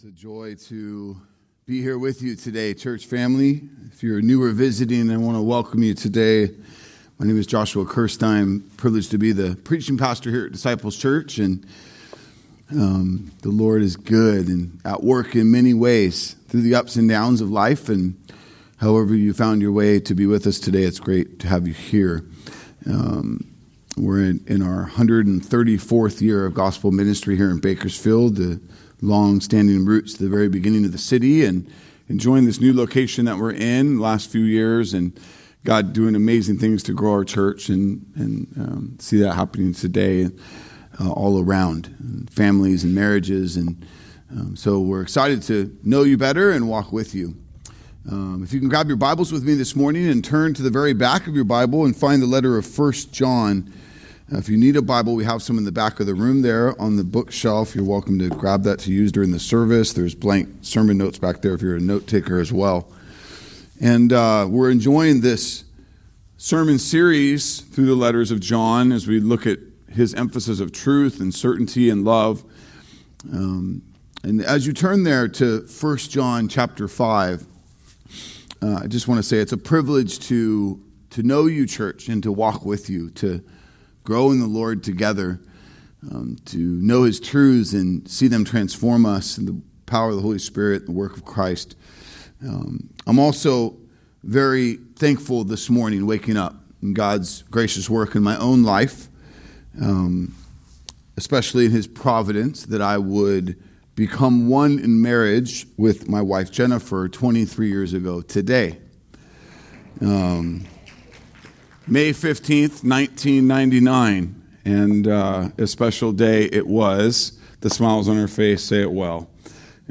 It's a joy to be here with you today, church family. If you're new or visiting, I want to welcome you today. My name is Joshua Kirstine. Privileged to be the preaching pastor here at Disciples Church, and um, the Lord is good and at work in many ways through the ups and downs of life. And however you found your way to be with us today, it's great to have you here. Um, we're in, in, our 134th year of gospel ministry here in Bakersfield. The long standing roots to the very beginning of the city and enjoying this new location that we're in last few years and God doing amazing things to grow our church and, and um, see that happening today uh, all around and families and marriages. And um, so we're excited to know you better and walk with you. Um, if you can grab your Bibles with me this morning and turn to the very back of your Bible and find the letter of First John if you need a Bible, we have some in the back of the room there on the bookshelf. You're welcome to grab that to use during the service. There's blank sermon notes back there if you're a note taker as well. And uh, we're enjoying this sermon series through the letters of John as we look at his emphasis of truth and certainty and love. Um, and as you turn there to 1 John chapter 5, uh, I just want to say it's a privilege to, to know you, church, and to walk with you, to grow in the Lord together, um, to know His truths and see them transform us in the power of the Holy Spirit, and the work of Christ. Um, I'm also very thankful this morning waking up in God's gracious work in my own life, um, especially in His providence, that I would become one in marriage with my wife Jennifer 23 years ago today. Um, May 15th, 1999. And uh, a special day it was. The smiles on her face say it well.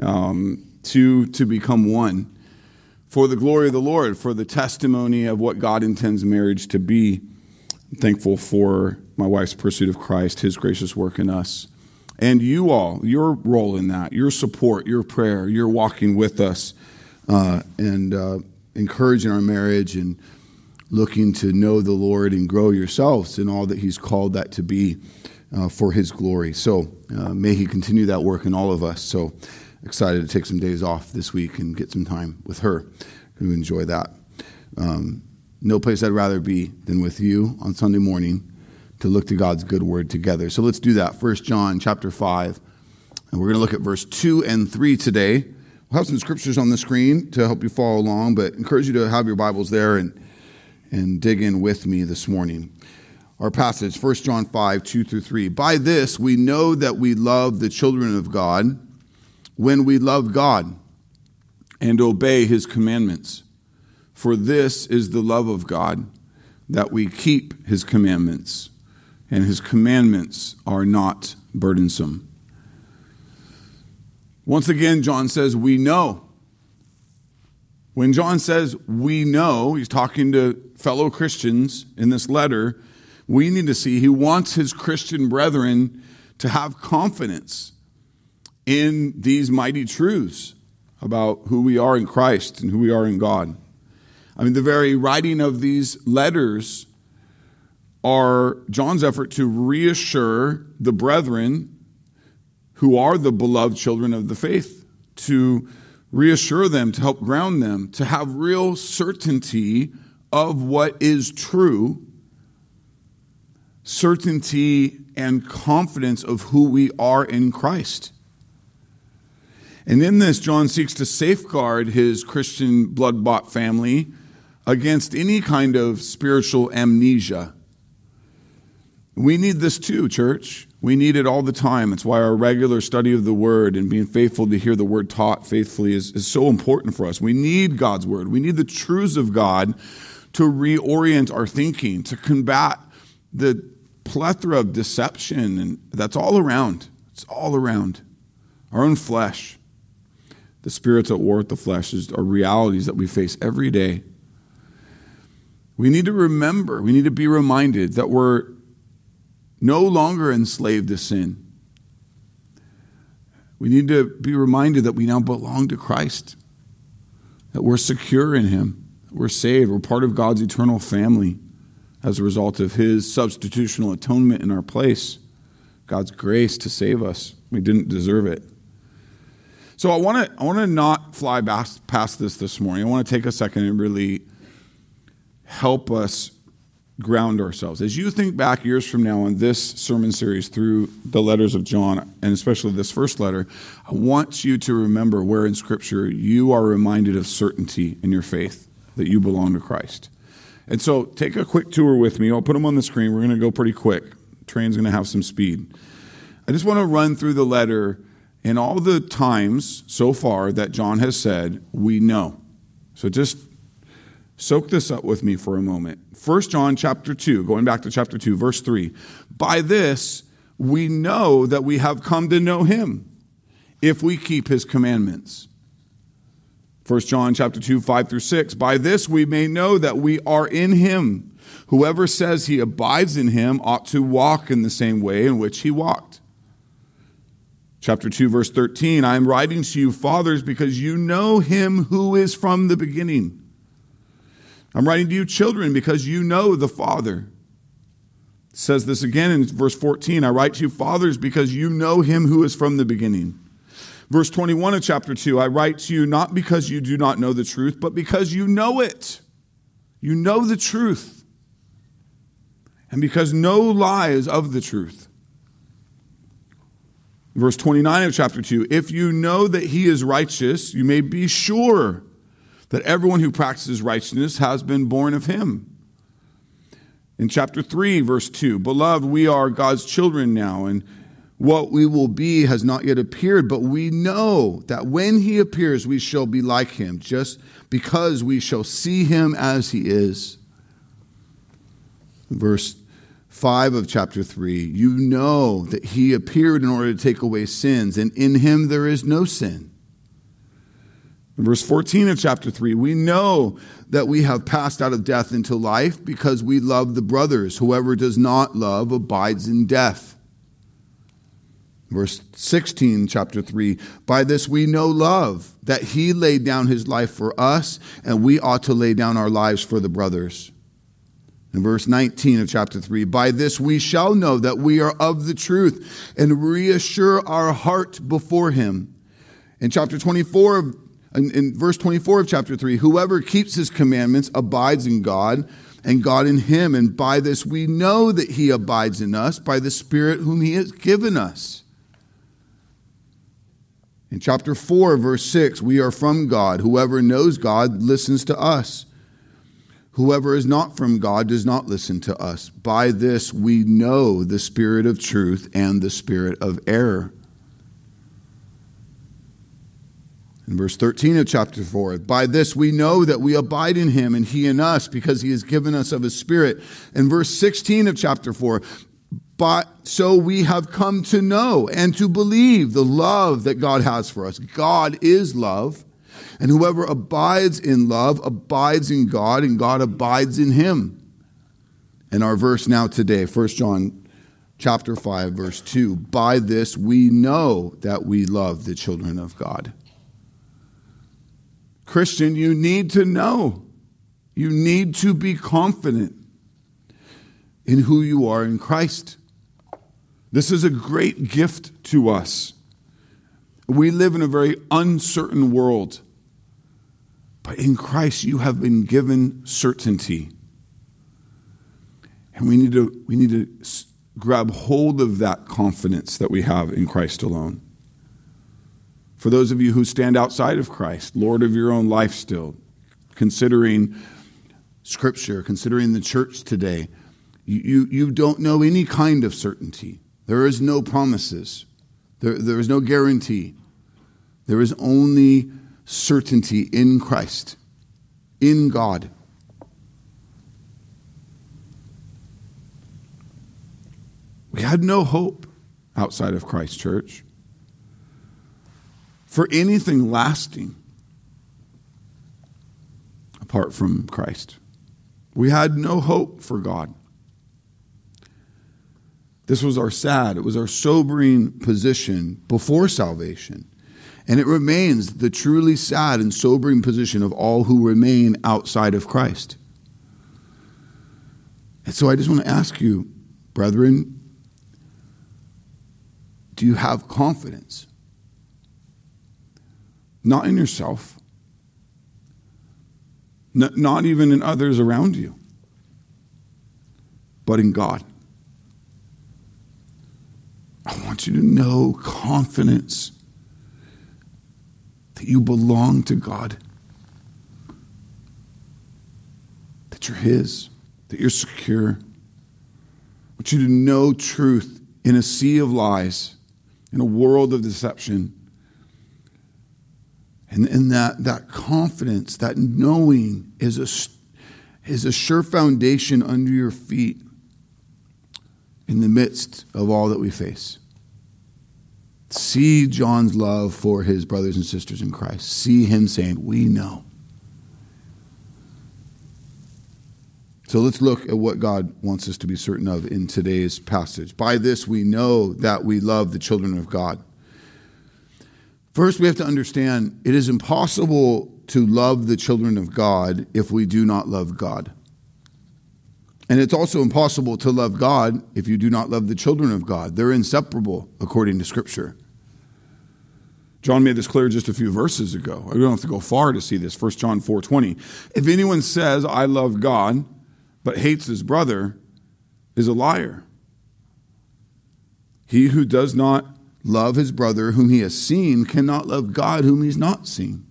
Um, to, to become one for the glory of the Lord, for the testimony of what God intends marriage to be. I'm thankful for my wife's pursuit of Christ, his gracious work in us. And you all, your role in that, your support, your prayer, your walking with us uh, and uh, encouraging our marriage and looking to know the Lord and grow yourselves in all that He's called that to be uh, for His glory. So uh, may He continue that work in all of us. So excited to take some days off this week and get some time with her. Going to enjoy that. Um, no place I'd rather be than with you on Sunday morning to look to God's good word together. So let's do that. First John chapter 5. And we're going to look at verse 2 and 3 today. We'll have some scriptures on the screen to help you follow along, but encourage you to have your Bibles there and and dig in with me this morning. Our passage, 1 John 5, 2 through 3. By this we know that we love the children of God when we love God and obey his commandments. For this is the love of God, that we keep his commandments, and his commandments are not burdensome. Once again, John says, We know. When John says we know, he's talking to fellow Christians in this letter. We need to see he wants his Christian brethren to have confidence in these mighty truths about who we are in Christ and who we are in God. I mean, the very writing of these letters are John's effort to reassure the brethren who are the beloved children of the faith, to reassure them, to help ground them, to have real certainty of what is true, certainty and confidence of who we are in Christ. And in this, John seeks to safeguard his Christian blood bought family against any kind of spiritual amnesia. We need this too, church. We need it all the time. It's why our regular study of the Word and being faithful to hear the Word taught faithfully is, is so important for us. We need God's Word. We need the truths of God to reorient our thinking, to combat the plethora of deception and that's all around. It's all around. Our own flesh. The spirits at war with the flesh is, are realities that we face every day. We need to remember, we need to be reminded that we're no longer enslaved to sin. We need to be reminded that we now belong to Christ, that we're secure in Him, we're saved, we're part of God's eternal family as a result of His substitutional atonement in our place, God's grace to save us. We didn't deserve it. So I want to I want to not fly past this this morning. I want to take a second and really help us ground ourselves. As you think back years from now on this sermon series through the letters of John, and especially this first letter, I want you to remember where in Scripture you are reminded of certainty in your faith that you belong to Christ. And so take a quick tour with me. I'll put them on the screen. We're going to go pretty quick. Train's going to have some speed. I just want to run through the letter and all the times so far that John has said, we know. So just soak this up with me for a moment. 1 John chapter 2, going back to chapter 2, verse 3. By this we know that we have come to know him if we keep his commandments. 1 John chapter 2, 5 through 6. By this we may know that we are in him. Whoever says he abides in him ought to walk in the same way in which he walked. Chapter 2, verse 13 I am writing to you, fathers, because you know him who is from the beginning. I'm writing to you, children, because you know the Father. It says this again in verse 14 I write to you, fathers, because you know him who is from the beginning. Verse 21 of chapter 2 I write to you not because you do not know the truth, but because you know it. You know the truth. And because no lie is of the truth. Verse 29 of chapter 2 If you know that he is righteous, you may be sure that everyone who practices righteousness has been born of him. In chapter 3, verse 2, Beloved, we are God's children now, and what we will be has not yet appeared, but we know that when he appears, we shall be like him, just because we shall see him as he is. Verse 5 of chapter 3 You know that he appeared in order to take away sins, and in him there is no sin. In verse 14 of chapter 3, we know that we have passed out of death into life because we love the brothers. Whoever does not love abides in death. Verse 16, chapter 3 By this we know love, that he laid down his life for us, and we ought to lay down our lives for the brothers. In verse 19 of chapter 3, by this we shall know that we are of the truth and reassure our heart before him. In chapter 24 of in, in verse 24 of chapter 3, whoever keeps his commandments abides in God, and God in him. And by this we know that he abides in us by the Spirit whom he has given us. In chapter 4, verse 6, we are from God. Whoever knows God listens to us. Whoever is not from God does not listen to us. By this we know the spirit of truth and the spirit of error. In verse 13 of chapter 4, by this we know that we abide in him and he in us because he has given us of his spirit. In verse 16 of chapter 4, but so we have come to know and to believe the love that God has for us. God is love, and whoever abides in love abides in God, and God abides in him. And our verse now today, 1 John chapter 5 verse 2, by this we know that we love the children of God. Christian, you need to know. You need to be confident in who you are in Christ. This is a great gift to us. We live in a very uncertain world, but in Christ you have been given certainty. And we need to, we need to grab hold of that confidence that we have in Christ alone. For those of you who stand outside of Christ, Lord of your own life still, considering Scripture, considering the church today, you, you, you don't know any kind of certainty. There is no promises, there, there is no guarantee. There is only certainty in Christ, in God. We had no hope outside of Christ, church for anything lasting apart from Christ. We had no hope for God. This was our sad, it was our sobering position before salvation. And it remains the truly sad and sobering position of all who remain outside of Christ. And so I just want to ask you, brethren, do you have confidence? not in yourself, not even in others around you, but in God. I want you to know confidence that you belong to God, that you're His, that you're secure. I want you to know truth in a sea of lies, in a world of deception. And, and that, that confidence, that knowing is a, is a sure foundation under your feet in the midst of all that we face. See John's love for his brothers and sisters in Christ. See him saying, We know. So let's look at what God wants us to be certain of in today's passage. By this, we know that we love the children of God. First, we have to understand it is impossible to love the children of God if we do not love God. And it's also impossible to love God if you do not love the children of God. They're inseparable according to Scripture. John made this clear just a few verses ago. We don't have to go far to see this. 1 John 4:20. If anyone says, "I love God," but hates his brother, is a liar. He who does not love his brother whom he has seen cannot love God whom he's not seen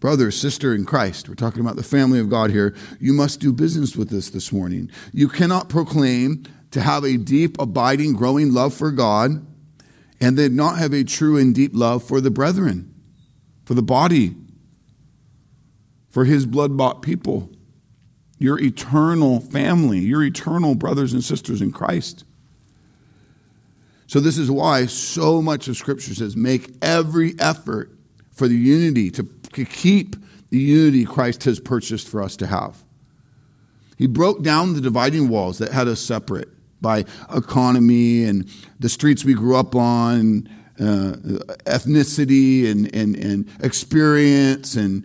brother, sister in Christ, we're talking about the family of God here, you must do business with this this morning. You cannot proclaim to have a deep, abiding, growing love for God and then not have a true and deep love for the brethren, for the body, for his blood bought people, your eternal family, your eternal brothers and sisters in Christ. So, this is why so much of Scripture says make every effort for the unity to keep the unity Christ has purchased for us to have. He broke down the dividing walls that had us separate by economy and the streets we grew up on, uh, ethnicity and, and, and experience and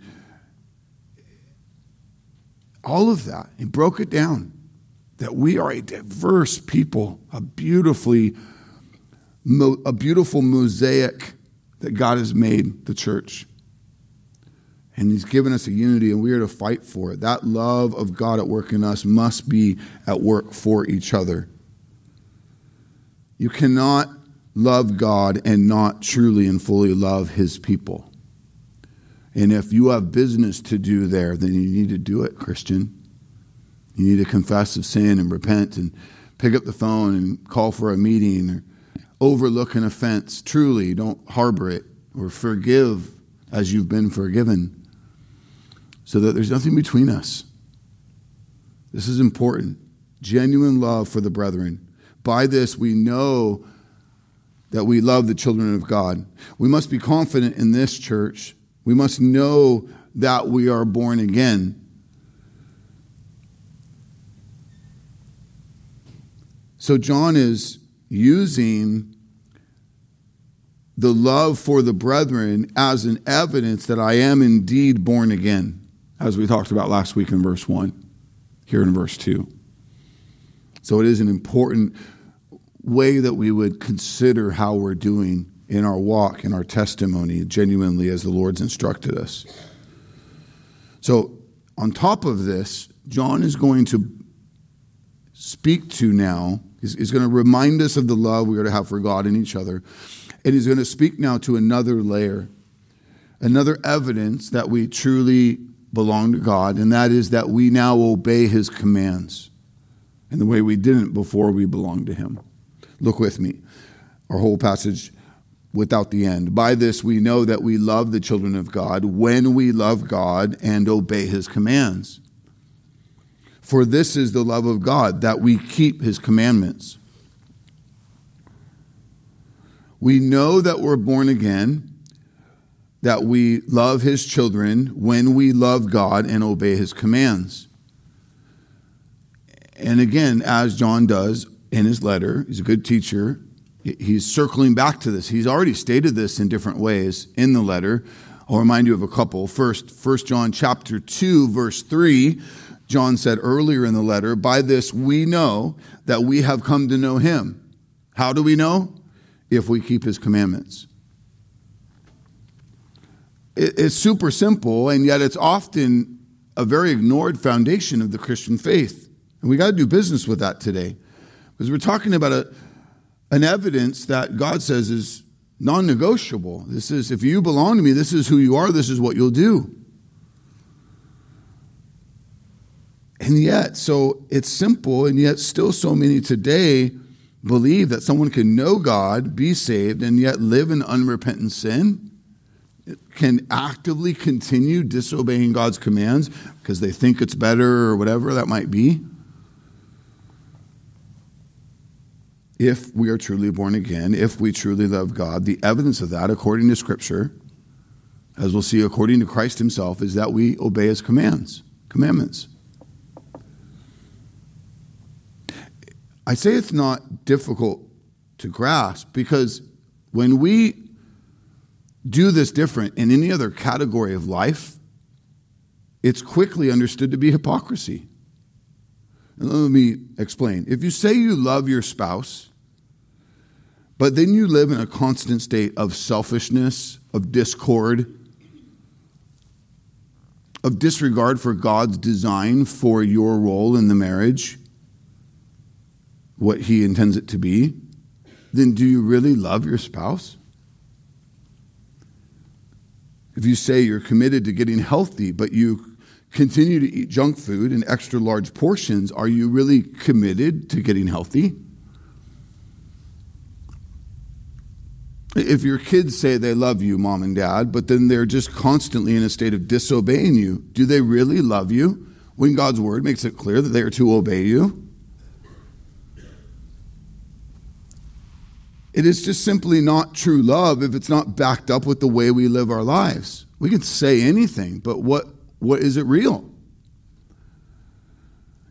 all of that. He broke it down that we are a diverse people, a beautifully a beautiful mosaic that God has made the church. And He's given us a unity, and we are to fight for it. That love of God at work in us must be at work for each other. You cannot love God and not truly and fully love His people. And if you have business to do there, then you need to do it, Christian. You need to confess of sin and repent and pick up the phone and call for a meeting or overlook an offense. Truly, don't harbor it or forgive as you've been forgiven so that there's nothing between us. This is important. Genuine love for the brethren. By this, we know that we love the children of God. We must be confident in this church. We must know that we are born again. So, John is using the love for the brethren as an evidence that I am indeed born again as we talked about last week in verse 1, here in verse 2. So it is an important way that we would consider how we're doing in our walk, in our testimony, genuinely as the Lord's instructed us. So, on top of this, John is going to speak to now, he's, he's going to remind us of the love we are to have for God and each other. And he's going to speak now to another layer, another evidence that we truly belong to God, and that is that we now obey his commands in the way we didn't before we belonged to him. Look with me. Our whole passage without the end. By this we know that we love the children of God when we love God and obey his commands. For this is the love of God, that we keep his commandments. We know that we're born again that we love his children when we love God and obey his commands. And again, as John does in his letter, he's a good teacher. He's circling back to this. He's already stated this in different ways in the letter. I'll remind you of a couple. First, 1 John chapter 2, verse 3, John said earlier in the letter, By this we know that we have come to know him. How do we know? If we keep his commandments. It's super simple, and yet it's often a very ignored foundation of the Christian faith. And we got to do business with that today. Because we're talking about a, an evidence that God says is non negotiable. This is, if you belong to me, this is who you are, this is what you'll do. And yet, so it's simple, and yet still so many today believe that someone can know God, be saved, and yet live in unrepentant sin, can actively continue disobeying God's commands because they think it's better or whatever that might be. If we are truly born again, if we truly love God, the evidence of that, according to Scripture, as we'll see according to Christ Himself, is that we obey His commands, commandments. I say it's not difficult to grasp because when we do this different in any other category of life, it's quickly understood to be hypocrisy. let me explain. If you say you love your spouse, but then you live in a constant state of selfishness, of discord, of disregard for God's design for your role in the marriage, what He intends it to be, then do you really love your spouse? If you say you're committed to getting healthy, but you continue to eat junk food in extra large portions, are you really committed to getting healthy? If your kids say they love you, mom and dad, but then they're just constantly in a state of disobeying you, do they really love you when God's word makes it clear that they are to obey you? It is just simply not true love if it's not backed up with the way we live our lives. We can say anything, but what, what is it real?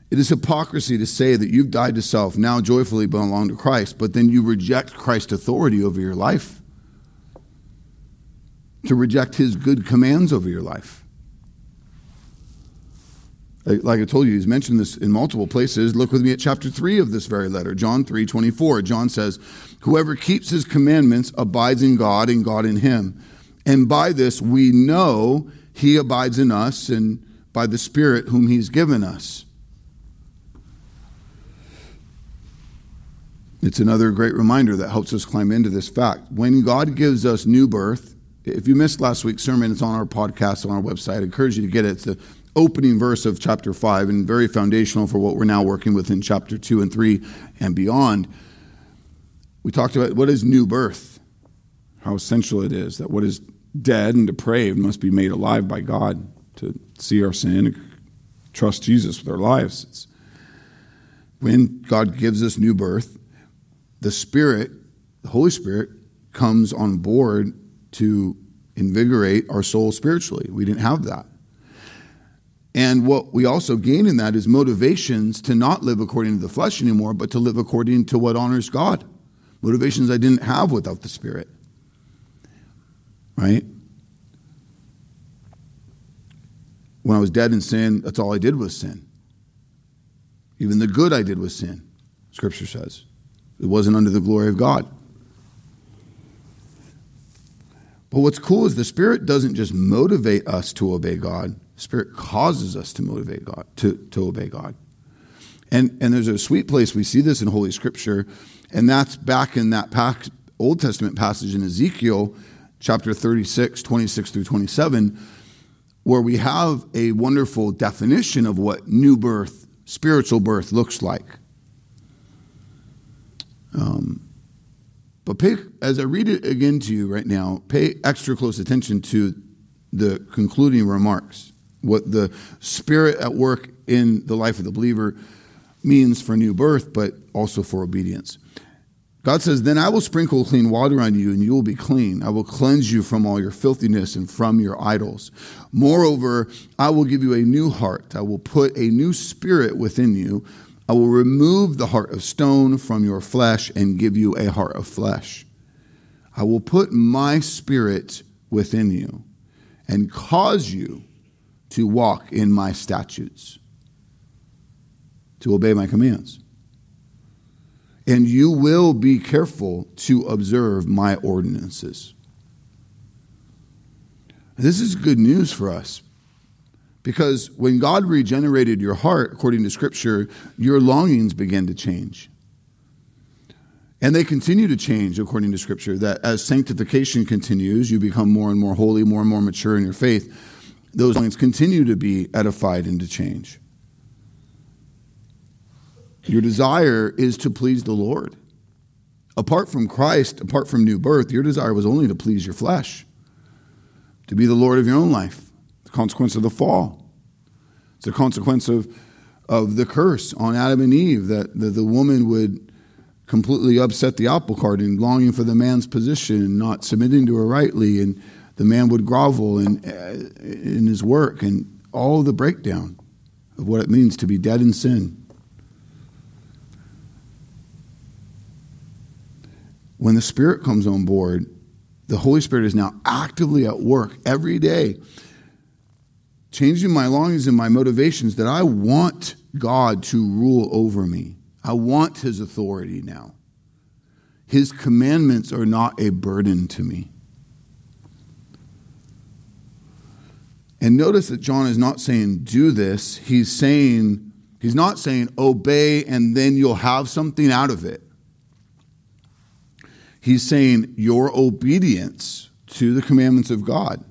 It is hypocrisy to say that you've died to self, now joyfully belong to Christ, but then you reject Christ's authority over your life, to reject his good commands over your life. Like I told you, he's mentioned this in multiple places. Look with me at chapter 3 of this very letter, John 3 24. John says, Whoever keeps his commandments abides in God and God in him. And by this we know he abides in us and by the Spirit whom he's given us. It's another great reminder that helps us climb into this fact. When God gives us new birth, if you missed last week's sermon, it's on our podcast, on our website. I encourage you to get it. It's the opening verse of chapter 5 and very foundational for what we're now working with in chapter 2 and 3 and beyond. We talked about what is new birth, how essential it is that what is dead and depraved must be made alive by God to see our sin and trust Jesus with our lives. It's when God gives us new birth, the Spirit, the Holy Spirit, comes on board to invigorate our soul spiritually. We didn't have that. And what we also gain in that is motivations to not live according to the flesh anymore, but to live according to what honors God motivations I didn't have without the Spirit. Right? When I was dead in sin, that's all I did was sin. Even the good I did was sin, Scripture says. It wasn't under the glory of God. But what's cool is the Spirit doesn't just motivate us to obey God, Spirit causes us to motivate God, to, to obey God. And, and there's a sweet place, we see this in Holy Scripture and that's back in that Old Testament passage in Ezekiel chapter 36, 26 through 27, where we have a wonderful definition of what new birth, spiritual birth, looks like. Um, but pay, as I read it again to you right now, pay extra close attention to the concluding remarks, what the Spirit at work in the life of the believer means for new birth, but also for obedience. God says, Then I will sprinkle clean water on you, and you will be clean. I will cleanse you from all your filthiness and from your idols. Moreover, I will give you a new heart. I will put a new spirit within you. I will remove the heart of stone from your flesh and give you a heart of flesh. I will put my spirit within you and cause you to walk in my statutes, to obey my commands and you will be careful to observe my ordinances. This is good news for us because when God regenerated your heart, according to Scripture, your longings began to change. And they continue to change according to Scripture, that as sanctification continues, you become more and more holy, more and more mature in your faith. Those longings continue to be edified and to change. Your desire is to please the Lord. Apart from Christ, apart from new birth, your desire was only to please your flesh, to be the Lord of your own life. The consequence of the fall. It's a consequence of, of the curse on Adam and Eve that, that the woman would completely upset the apple cart and longing for the man's position and not submitting to her rightly, and the man would grovel in, uh, in his work and all the breakdown of what it means to be dead in sin. When the Spirit comes on board, the Holy Spirit is now actively at work every day, changing my longings and my motivations that I want God to rule over me. I want His authority now. His commandments are not a burden to me. And notice that John is not saying, do this. He's saying, he's not saying, obey and then you'll have something out of it. He's saying your obedience to the commandments of God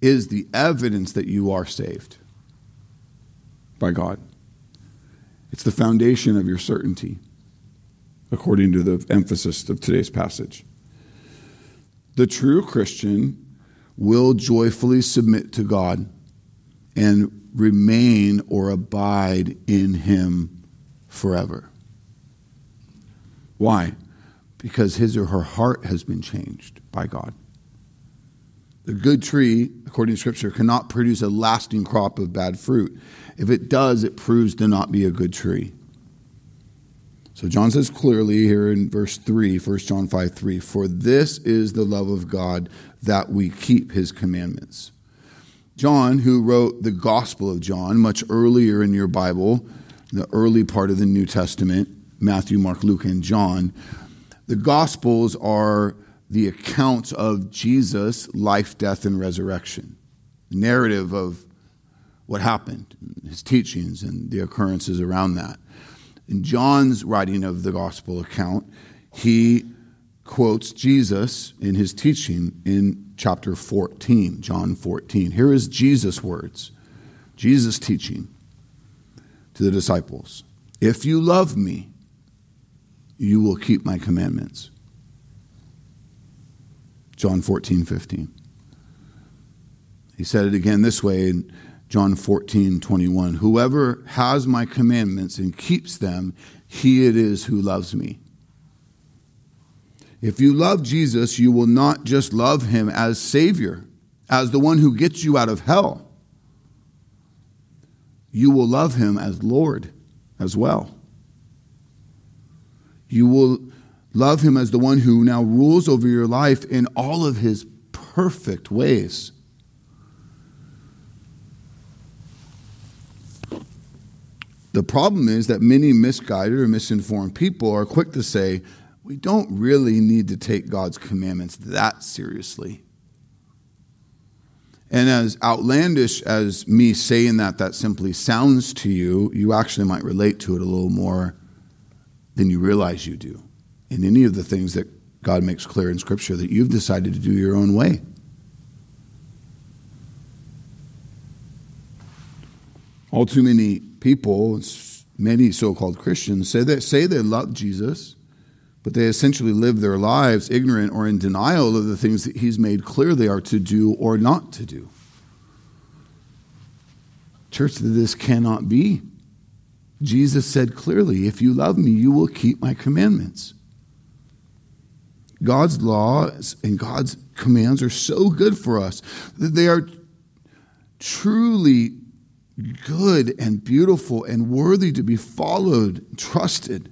is the evidence that you are saved by God. It's the foundation of your certainty, according to the emphasis of today's passage. The true Christian will joyfully submit to God and remain or abide in Him forever. Why? because his or her heart has been changed by God. The good tree, according to Scripture, cannot produce a lasting crop of bad fruit. If it does, it proves to not be a good tree. So John says clearly here in verse 3, 1 John 5 3, for this is the love of God that we keep his commandments. John, who wrote the Gospel of John much earlier in your Bible, the early part of the New Testament, Matthew, Mark, Luke, and John, the Gospels are the accounts of Jesus' life, death, and resurrection, the narrative of what happened, his teachings, and the occurrences around that. In John's writing of the Gospel account, he quotes Jesus in his teaching in chapter 14, John 14. Here is Jesus' words, Jesus' teaching to the disciples If you love me, you will keep my commandments. John 14, 15. He said it again this way in John 14, 21. Whoever has my commandments and keeps them, he it is who loves me. If you love Jesus, you will not just love him as Savior, as the one who gets you out of hell. You will love him as Lord as well. You will love him as the one who now rules over your life in all of his perfect ways. The problem is that many misguided or misinformed people are quick to say, we don't really need to take God's commandments that seriously. And as outlandish as me saying that that simply sounds to you, you actually might relate to it a little more than you realize you do in any of the things that God makes clear in Scripture that you've decided to do your own way. All too many people, many so called Christians, say, that, say they love Jesus, but they essentially live their lives ignorant or in denial of the things that He's made clear they are to do or not to do. Church, this cannot be. Jesus said clearly, If you love me, you will keep my commandments. God's laws and God's commands are so good for us that they are truly good and beautiful and worthy to be followed, trusted.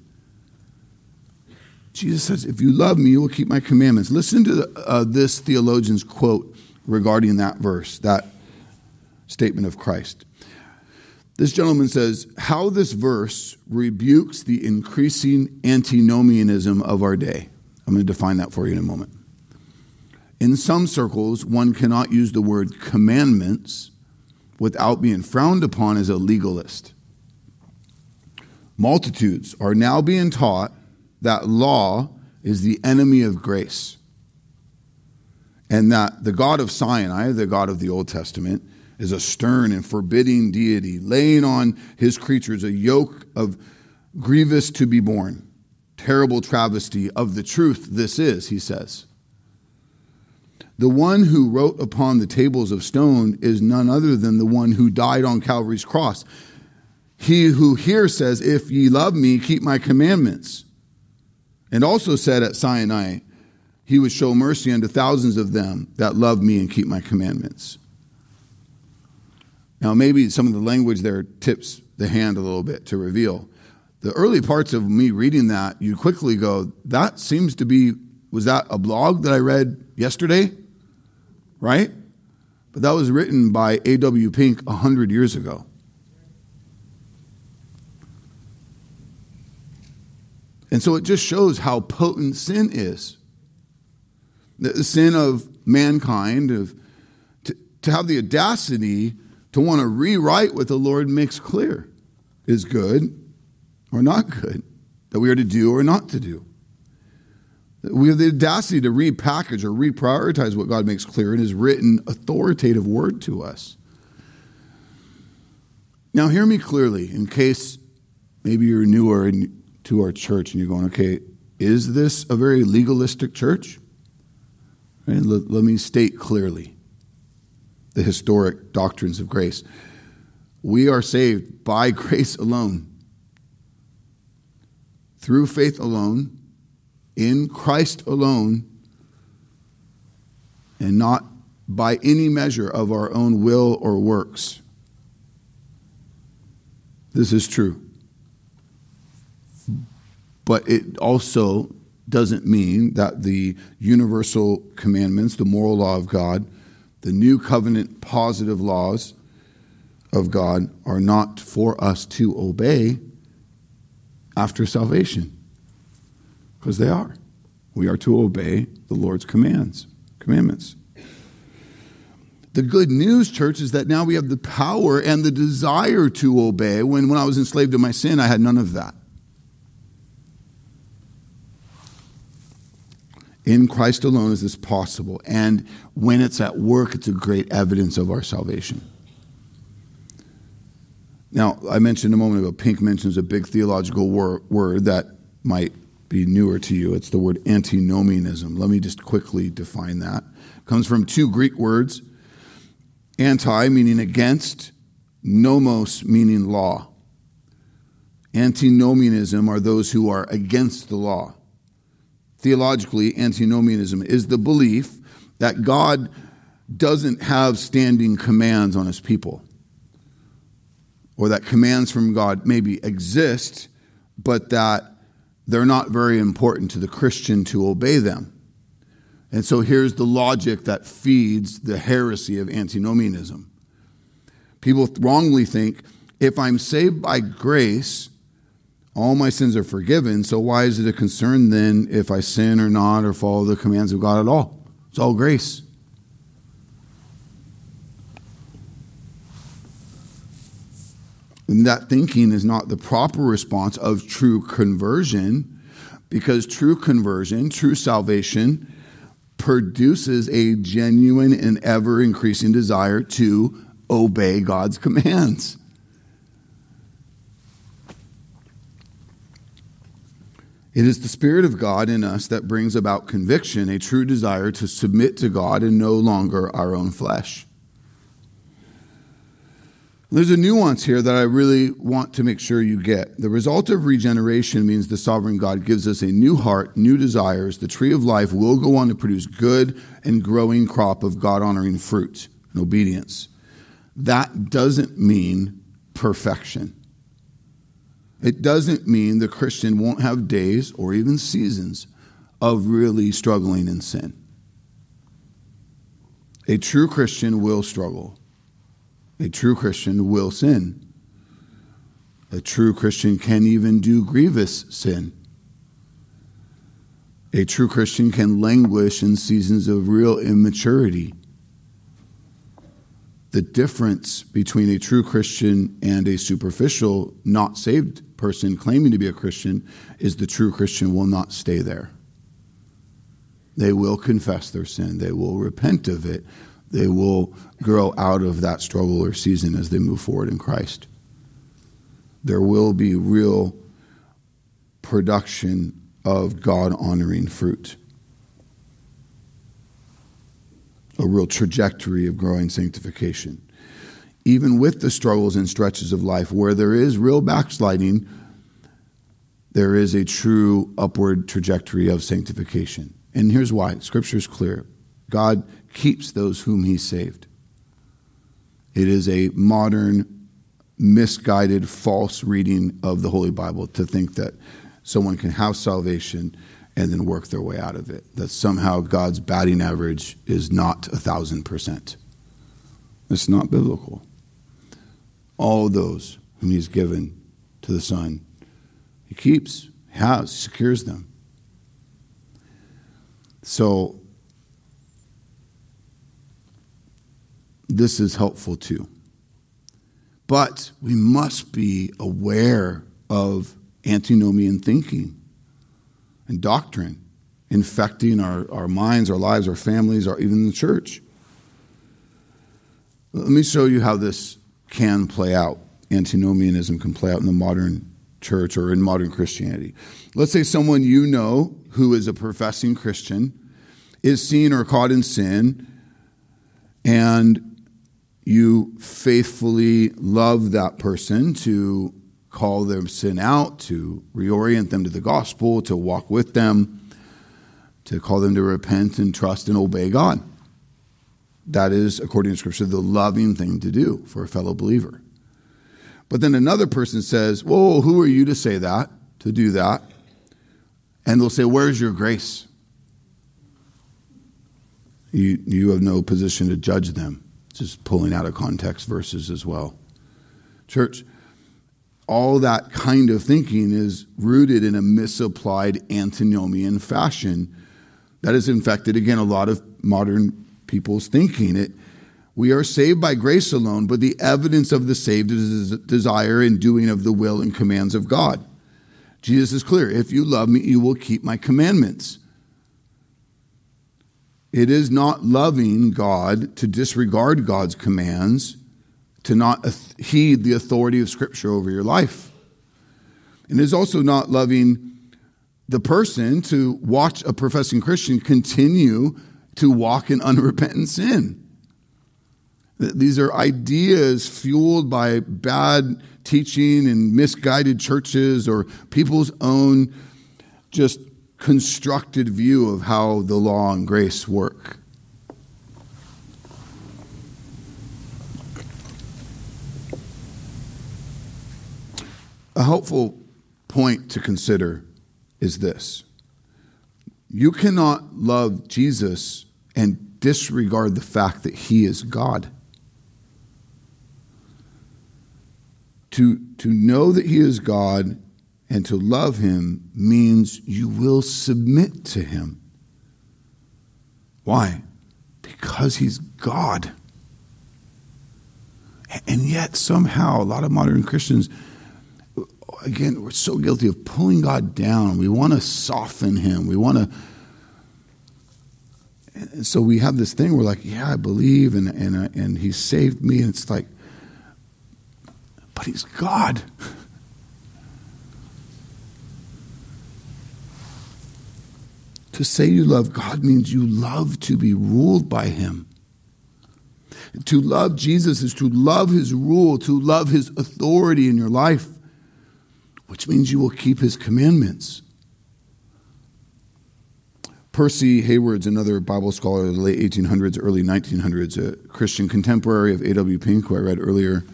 Jesus says, If you love me, you will keep my commandments. Listen to the, uh, this theologian's quote regarding that verse, that statement of Christ. This gentleman says how this verse rebukes the increasing antinomianism of our day. I'm going to define that for you in a moment. In some circles, one cannot use the word commandments without being frowned upon as a legalist. Multitudes are now being taught that law is the enemy of grace, and that the God of Sinai, the God of the Old Testament, is a stern and forbidding deity, laying on his creatures a yoke of grievous to be borne. Terrible travesty of the truth this is, he says. The one who wrote upon the tables of stone is none other than the one who died on Calvary's cross. He who here says, If ye love me, keep my commandments. And also said at Sinai, He would show mercy unto thousands of them that love me and keep my commandments. Now, maybe some of the language there tips the hand a little bit to reveal. The early parts of me reading that, you quickly go, That seems to be, was that a blog that I read yesterday? Right? But that was written by A.W. Pink 100 years ago. And so it just shows how potent sin is. The sin of mankind, of, to, to have the audacity to want to rewrite what the Lord makes clear is good or not good, that we are to do or not to do. We have the audacity to repackage or reprioritize what God makes clear in His written authoritative word to us. Now, hear me clearly in case maybe you're newer in, to our church and you're going, okay, is this a very legalistic church? Right, let, let me state clearly the historic doctrines of grace. We are saved by grace alone, through faith alone in Christ alone and not by any measure of our own will or works. This is true. But it also doesn't mean that the universal commandments, the moral law of God, the new covenant positive laws of God are not for us to obey after salvation because they are. We are to obey the Lord's commands, commandments. The good news, church, is that now we have the power and the desire to obey. When, when I was enslaved to my sin, I had none of that. In Christ alone is this possible. And when it's at work, it's a great evidence of our salvation. Now, I mentioned a moment ago, Pink mentions a big theological wor- word that might be newer to you. It's the word antinomianism. Let me just quickly define that. It comes from two Greek words anti, meaning against, nomos, meaning law. Antinomianism are those who are against the law. Theologically, antinomianism is the belief that God doesn't have standing commands on his people, or that commands from God maybe exist, but that they're not very important to the Christian to obey them. And so here's the logic that feeds the heresy of antinomianism. People wrongly think if I'm saved by grace, all my sins are forgiven, so why is it a concern then if I sin or not or follow the commands of God at all? It's all grace. That thinking is not the proper response of true conversion because true conversion, true salvation, produces a genuine and ever increasing desire to obey God's commands. It is the Spirit of God in us that brings about conviction, a true desire to submit to God and no longer our own flesh. There's a nuance here that I really want to make sure you get. The result of regeneration means the sovereign God gives us a new heart, new desires. The tree of life will go on to produce good and growing crop of God honoring fruit and obedience. That doesn't mean perfection. It doesn't mean the Christian won't have days or even seasons of really struggling in sin. A true Christian will struggle. A true Christian will sin. A true Christian can even do grievous sin. A true Christian can languish in seasons of real immaturity. The difference between a true Christian and a superficial, not saved person claiming to be a Christian is the true Christian will not stay there. They will confess their sin, they will repent of it, they will grow out of that struggle or season as they move forward in Christ. There will be real production of God honoring fruit. A real trajectory of growing sanctification. Even with the struggles and stretches of life where there is real backsliding, there is a true upward trajectory of sanctification. And here's why Scripture is clear God keeps those whom He saved. It is a modern, misguided, false reading of the Holy Bible to think that someone can have salvation and then work their way out of it. That somehow God's batting average is not a thousand percent. It's not biblical. All those whom He's given to the Son, He keeps, has, secures them. So, this is helpful too. But we must be aware of antinomian thinking and doctrine infecting our, our minds, our lives, our families, or even the church. Let me show you how this can play out. Antinomianism can play out in the modern church or in modern Christianity. Let's say someone you know who is a professing Christian is seen or caught in sin, and you faithfully love that person to call their sin out, to reorient them to the gospel, to walk with them, to call them to repent and trust and obey God. That is, according to Scripture, the loving thing to do for a fellow believer. But then another person says, Whoa, who are you to say that, to do that? And they'll say, Where's your grace? You, you have no position to judge them. Just pulling out of context verses as well. Church, all that kind of thinking is rooted in a misapplied antinomian fashion that has infected, again, a lot of modern people's thinking. It, we are saved by grace alone, but the evidence of the saved is desire and doing of the will and commands of God. Jesus is clear if you love me, you will keep my commandments. It is not loving God to disregard God's commands to not heed the authority of Scripture over your life. And it is also not loving the person to watch a professing Christian continue to walk in unrepentant sin. These are ideas fueled by bad teaching and misguided churches or people's own just constructed view of how the law and grace work. A helpful point to consider is this you cannot love Jesus and disregard the fact that he is God. To, to know that he is God and to love him means you will submit to him. Why? Because he's God. And yet, somehow, a lot of modern Christians again, we're so guilty of pulling God down. We want to soften him. We want to. And so we have this thing. We're like, yeah, I believe, and and and He saved me. And it's like, but He's God. to say you love God means you love to be ruled by Him. To love Jesus is to love His rule, to love His authority in your life which means you will keep his commandments. Percy Hayward's another Bible scholar of the late 1800s, early 1900s, a Christian contemporary of A.W. Pink, who I read earlier,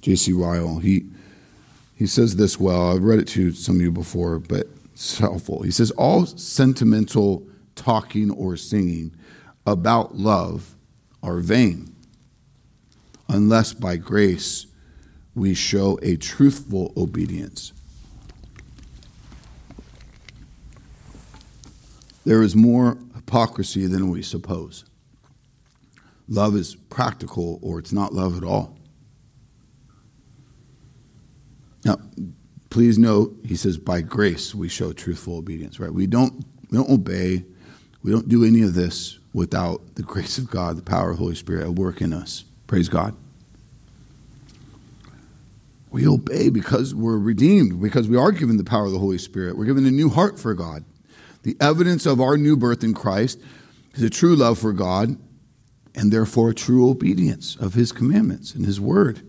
J.C. Ryle. He, he says this well. I've read it to some of you before, but helpful. He says, All sentimental talking or singing about love are vain unless by grace we show a truthful obedience there is more hypocrisy than we suppose. Love is practical or it's not love at all. Now, please note, he says, by grace we show truthful obedience, right? We don't, we don't obey, we don't do any of this without the grace of God, the power of the Holy Spirit at work in us. Praise God. We obey because we're redeemed, because we are given the power of the Holy Spirit. We're given a new heart for God. The evidence of our new birth in Christ is a true love for God and therefore a true obedience of His commandments and His word.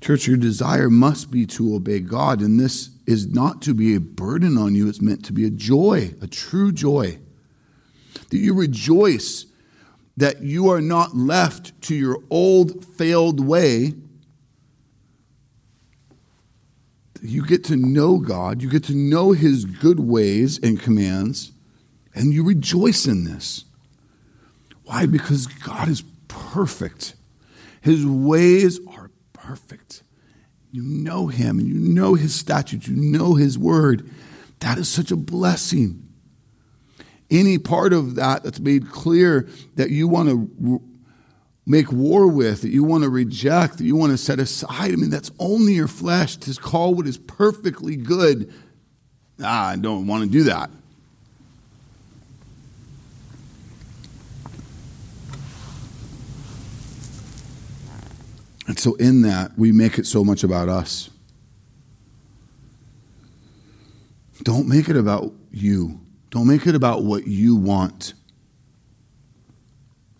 Church, your desire must be to obey God, and this is not to be a burden on you, it's meant to be a joy, a true joy. That you rejoice that you are not left to your old failed way. You get to know God, you get to know His good ways and commands, and you rejoice in this. Why? Because God is perfect. His ways are perfect. You know Him, and you know His statutes, you know His word. That is such a blessing. Any part of that that's made clear that you want to make war with, that you want to reject, that you want to set aside. I mean, that's only your flesh to call what is perfectly good. Ah, I don't want to do that. And so, in that, we make it so much about us. Don't make it about you. Don't make it about what you want.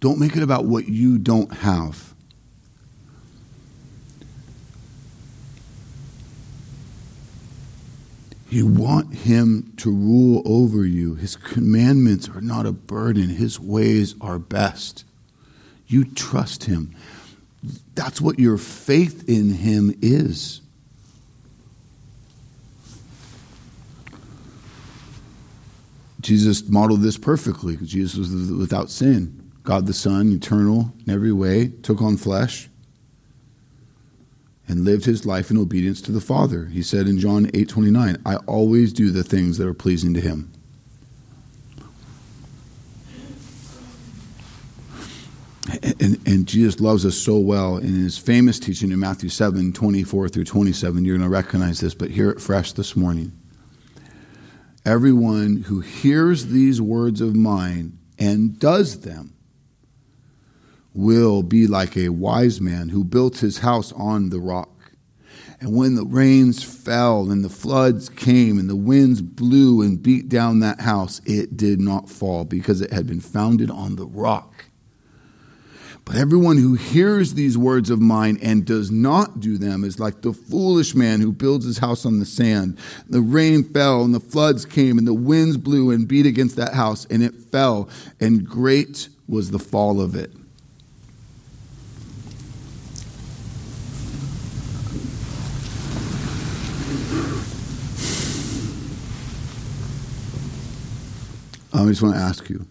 Don't make it about what you don't have. You want him to rule over you. His commandments are not a burden, his ways are best. You trust him. That's what your faith in him is. Jesus modeled this perfectly. Because Jesus was without sin. God the Son, eternal in every way, took on flesh and lived his life in obedience to the Father. He said in John 8:29, "I always do the things that are pleasing to him." And, and, Jesus loves us so well. In his famous teaching in Matthew 7 24 through 27, you're going to recognize this, but hear it fresh this morning. Everyone who hears these words of mine and does them will be like a wise man who built his house on the rock. And when the rains fell and the floods came and the winds blew and beat down that house, it did not fall because it had been founded on the rock. But everyone who hears these words of mine and does not do them is like the foolish man who builds his house on the sand. The rain fell and the floods came and the winds blew and beat against that house and it fell and great was the fall of it. I just want to ask you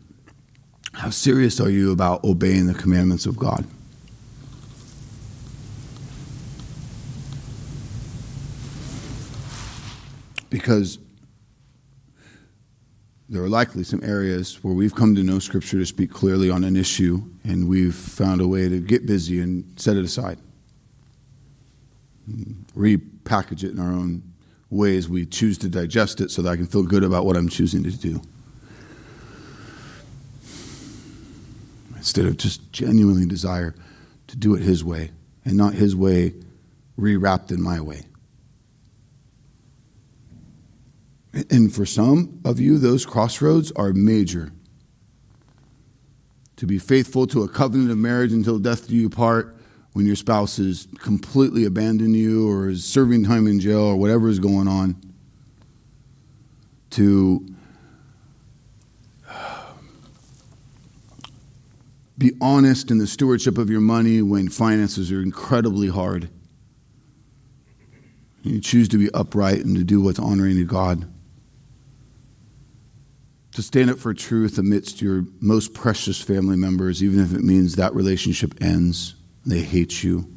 how serious are you about obeying the commandments of God? Because there are likely some areas where we've come to know Scripture to speak clearly on an issue, and we've found a way to get busy and set it aside, repackage it in our own ways. We choose to digest it so that I can feel good about what I'm choosing to do. Instead of just genuinely desire to do it His way and not His way rewrapped in my way. And for some of you, those crossroads are major. To be faithful to a covenant of marriage until death do you part when your spouse has completely abandoned you or is serving time in jail or whatever is going on. To be honest in the stewardship of your money when finances are incredibly hard. You choose to be upright and to do what's honoring to God. To stand up for truth amidst your most precious family members, even if it means that relationship ends, they hate you.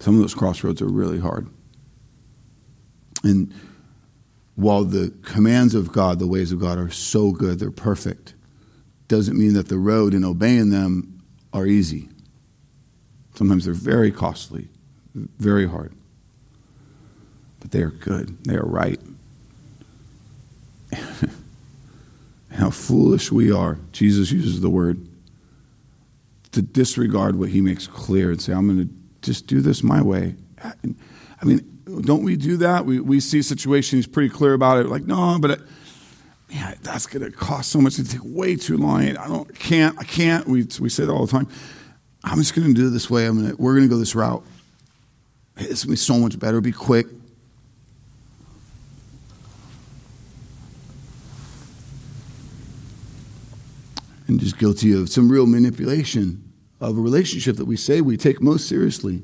Some of those crossroads are really hard. And while the commands of God, the ways of God are so good, they're perfect, doesn't mean that the road in obeying them are easy. Sometimes they're very costly, very hard. But they are good, they are right. How foolish we are, Jesus uses the word, to disregard what he makes clear and say, I'm going to just do this my way. I mean, don't we do that? We, we see situations pretty clear about it, like, no, but it, yeah, that's going to cost so much. It take way too long. I don't, can't, I can't. We, we say that all the time. I'm just going to do it this way. I'm gonna, we're going to go this route. It's going to be so much better. It'll be quick. And just guilty of some real manipulation of a relationship that we say we take most seriously.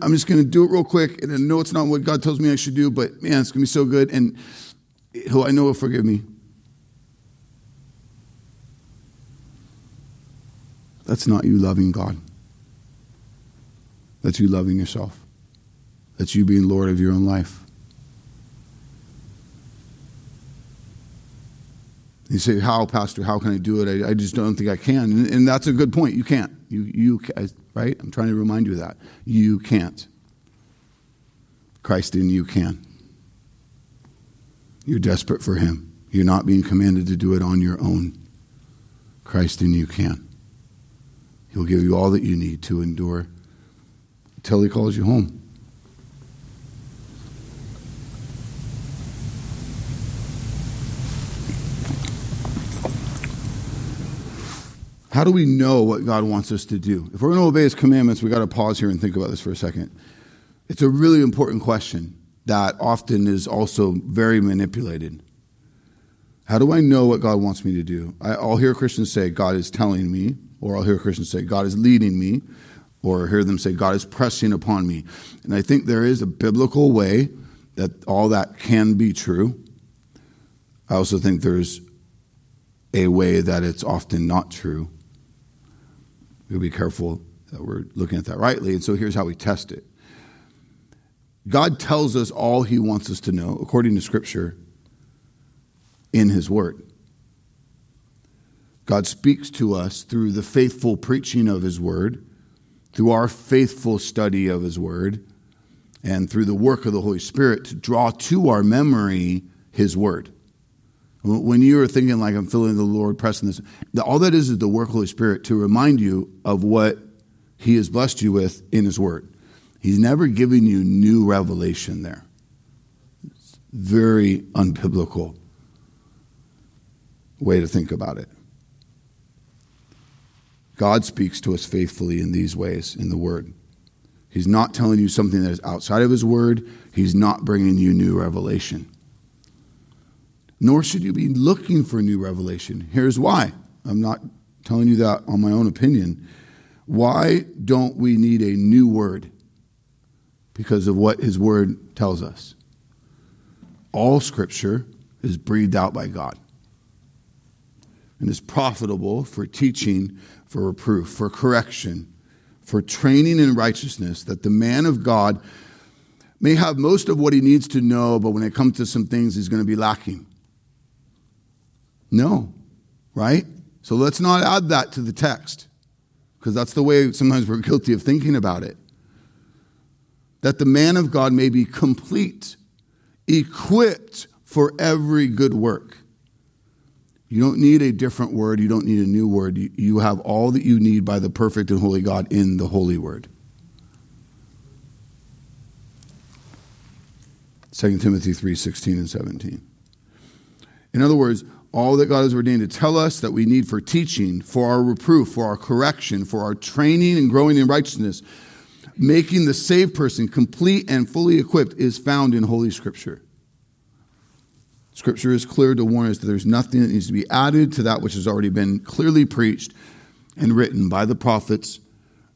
I'm just going to do it real quick, and I know it's not what God tells me I should do, but man, it's going to be so good, and who I know will forgive me. That's not you loving God. That's you loving yourself. That's you being Lord of your own life. You say, "How, Pastor? How can I do it?" I, I just don't think I can, and, and, that's a good point. You can't. You, you, right? I'm trying to remind you of that. You can't. Christ in you can. You're desperate for Him. You're not being commanded to do it on your own. Christ in you can. He'll give you all that you need to endure until He calls you home. How do we know what God wants us to do? If we're going to obey His commandments, we've got to pause here and think about this for a second. It's a really important question that often is also very manipulated. How do I know what God wants me to do? I'll hear Christians say, God is telling me, or I'll hear Christians say, God is leading me, or hear them say, God is pressing upon me. And I think there is a biblical way that all that can be true. I also think there's a way that it's often not true. We'll be careful that we're looking at that rightly. And so here's how we test it God tells us all he wants us to know, according to Scripture, in his word. God speaks to us through the faithful preaching of his word, through our faithful study of his word, and through the work of the Holy Spirit to draw to our memory his word. When you are thinking like I'm feeling the Lord pressing this, all that is is the work Holy Spirit to remind you of what He has blessed you with in His Word. He's never giving you new revelation there. It's very unbiblical way to think about it. God speaks to us faithfully in these ways in the Word. He's not telling you something that is outside of His Word. He's not bringing you new revelation nor should you be looking for a new revelation. Here's why. I'm not telling you that on my own opinion. Why don't we need a new word? Because of what his word tells us. All scripture is breathed out by God and is profitable for teaching, for reproof, for correction, for training in righteousness, that the man of God may have most of what he needs to know, but when it comes to some things, he's going to be lacking. No, right? So let's not add that to the text because that's the way sometimes we're guilty of thinking about it. That the man of God may be complete, equipped for every good work. You don't need a different word. You don't need a new word. You have all that you need by the perfect and holy God in the holy word. 2 Timothy 3 16 and 17. In other words, all that God has ordained to tell us that we need for teaching, for our reproof, for our correction, for our training and growing in righteousness, making the saved person complete and fully equipped is found in Holy Scripture. Scripture is clear to warn us that there's nothing that needs to be added to that which has already been clearly preached and written by the prophets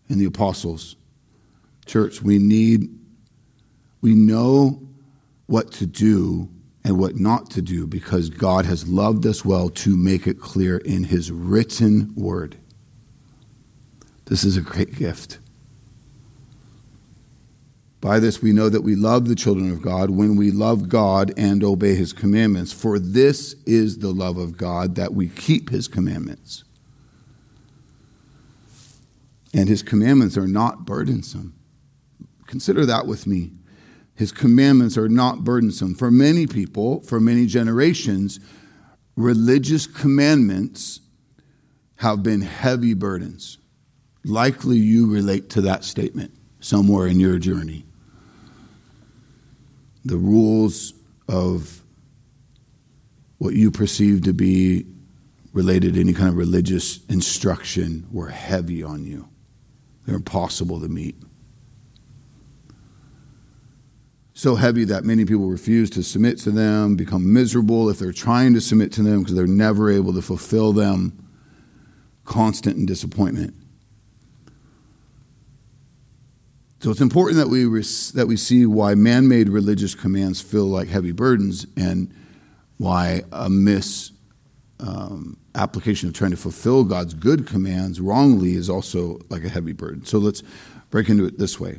and the apostles. Church, we need, we know what to do and what not to do because God has loved us well to make it clear in His written word. This is a great gift. By this we know that we love the children of God when we love God and obey his commandments. For this is the love of God, that we keep his commandments. And his commandments are not burdensome. Consider that with me. His commandments are not burdensome. For many people, for many generations, religious commandments have been heavy burdens. Likely you relate to that statement somewhere in your journey the rules of what you perceive to be related to any kind of religious instruction were heavy on you. They're impossible to meet. So heavy that many people refuse to submit to them, become miserable if they're trying to submit to them because they're never able to fulfill them. Constant in disappointment. So it's important that we, that we see why man made religious commands feel like heavy burdens and why a mis um, application of trying to fulfill God's good commands wrongly is also like a heavy burden. So let's break into it this way.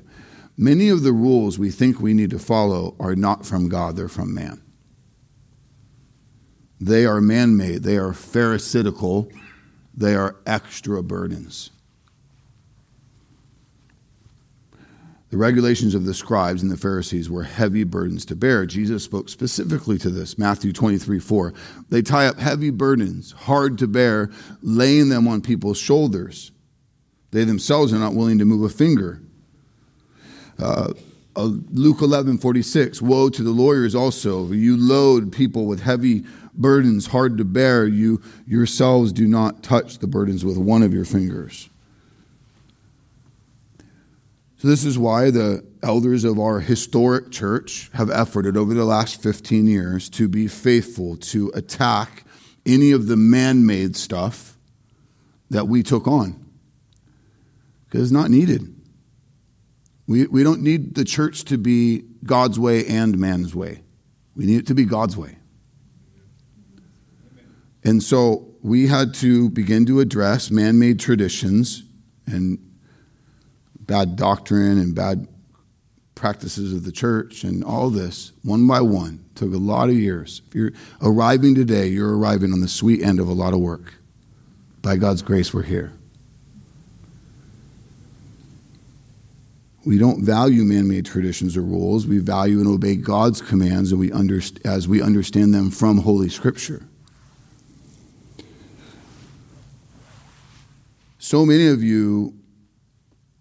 Many of the rules we think we need to follow are not from God, they're from man. They are man made, they are pharisaical, they are extra burdens. The regulations of the scribes and the Pharisees were heavy burdens to bear. Jesus spoke specifically to this, Matthew 23 4. They tie up heavy burdens, hard to bear, laying them on people's shoulders. They themselves are not willing to move a finger. Uh, uh, Luke 11 46. Woe to the lawyers also. You load people with heavy burdens, hard to bear. You yourselves do not touch the burdens with one of your fingers. So, this is why the elders of our historic church have efforted over the last 15 years to be faithful to attack any of the man made stuff that we took on. Because it's not needed. We, we don't need the church to be God's way and man's way. We need it to be God's way. And so we had to begin to address man made traditions and bad doctrine and bad practices of the church and all this one by one took a lot of years. If you're arriving today, you're arriving on the sweet end of a lot of work. By God's grace, we're here. We don't value man made traditions or rules. We value and obey God's commands and we as we understand them from Holy Scripture. So many of you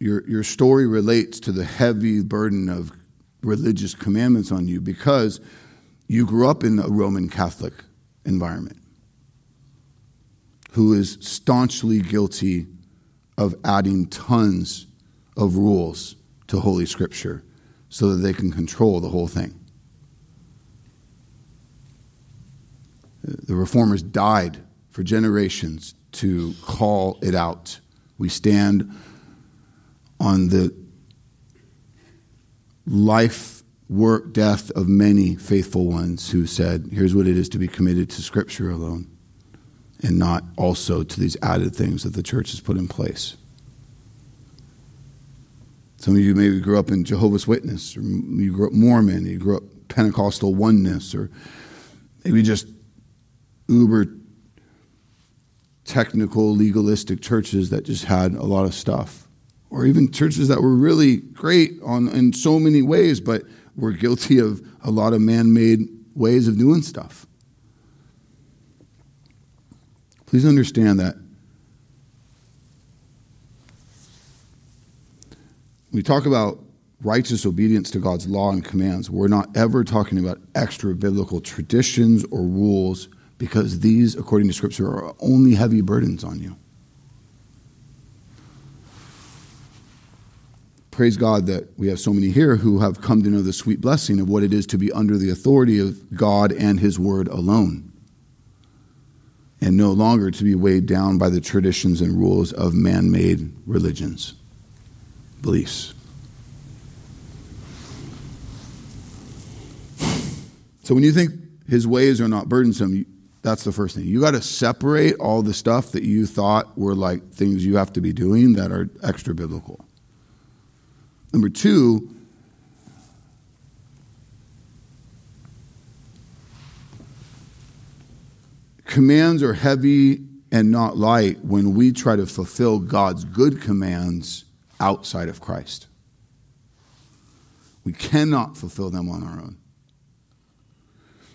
your, your story relates to the heavy burden of religious commandments on you because you grew up in a Roman Catholic environment who is staunchly guilty of adding tons of rules to Holy Scripture so that they can control the whole thing. The reformers died for generations to call it out. We stand on the life, work, death of many faithful ones who said, here's what it is to be committed to Scripture alone and not also to these added things that the church has put in place. Some of you maybe grew up in Jehovah's Witness, or you grew up Mormon, you grew up Pentecostal oneness, or maybe just uber technical, legalistic churches that just had a lot of stuff or even churches that were really great on, in so many ways, but were guilty of a lot of man made ways of doing stuff. Please understand that we talk about righteous obedience to God's law and commands, we're not ever talking about extra biblical traditions or rules because these, according to Scripture, are only heavy burdens on you. praise God that we have so many here who have come to know the sweet blessing of what it is to be under the authority of God and His Word alone, and no longer to be weighed down by the traditions and rules of man made religions, beliefs. So when you think his ways are not burdensome, you, that's the first thing. You got to separate all the stuff that you thought were like things you have to be doing that are extra biblical. Number two, commands are heavy and not light when we try to fulfill God's good commands outside of Christ. We cannot fulfill them on our own.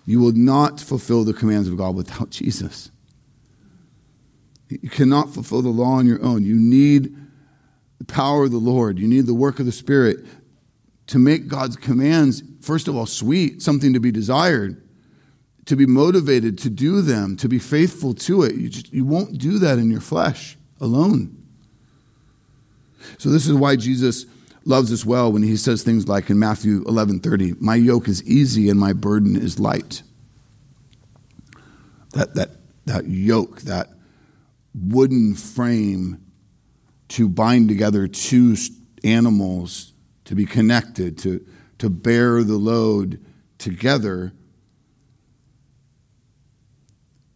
You will not fulfill the commands of God without Jesus. You cannot fulfill the law on your own. You need the power of the Lord. You need the work of the Spirit to make God's commands, first of all, sweet, something to be desired, to be motivated to do them, to be faithful to it. You, just, you won't do that in your flesh alone. So, this is why Jesus loves us well when he says things like in Matthew 11:30, My yoke is easy and my burden is light. That, that, that yoke, that wooden frame to bind together two animals to be connected, to, to bear the load together,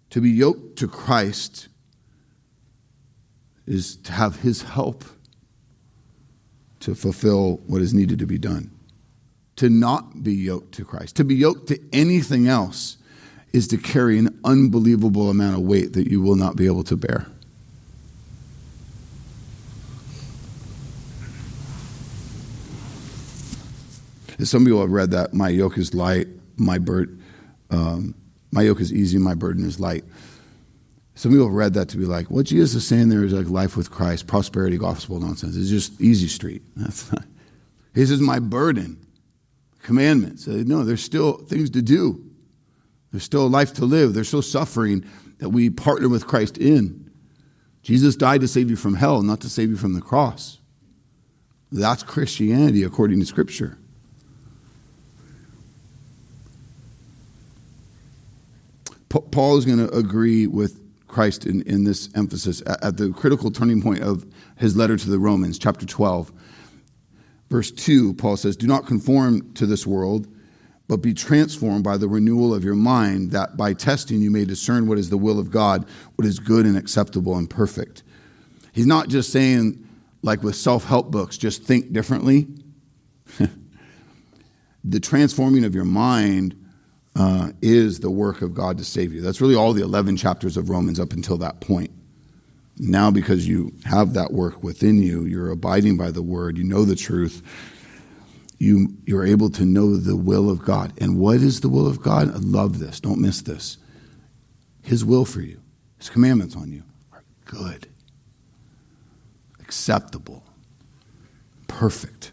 to be yoked to Christ is to have his help to fulfill what is needed to be done. To not be yoked to Christ, to be yoked to anything else, is to carry an unbelievable amount of weight that you will not be able to bear. Some people have read that my yoke is light, my burden, um, my yoke is easy, my burden is light. Some people have read that to be like, what Jesus is saying there is like life with Christ, prosperity gospel nonsense. It's just easy street. That's not. He says, my burden, commandments. Uh, no, there's still things to do. There's still life to live. There's still suffering that we partner with Christ in. Jesus died to save you from hell, not to save you from the cross. That's Christianity according to Scripture. Paul is going to agree with Christ in, in this emphasis at the critical turning point of his letter to the Romans, chapter 12. Verse 2, Paul says, Do not conform to this world, but be transformed by the renewal of your mind, that by testing you may discern what is the will of God, what is good and acceptable and perfect. He's not just saying, like with self help books, just think differently. the transforming of your mind uh, is the work of God to save you. That's really all the 11 chapters of Romans up until that point. Now, because you have that work within you, you're abiding by the word, you know the truth, you, you're able to know the will of God. And what is the will of God? I love this. Don't miss this. His will for you, His commandments on you are good, acceptable, perfect.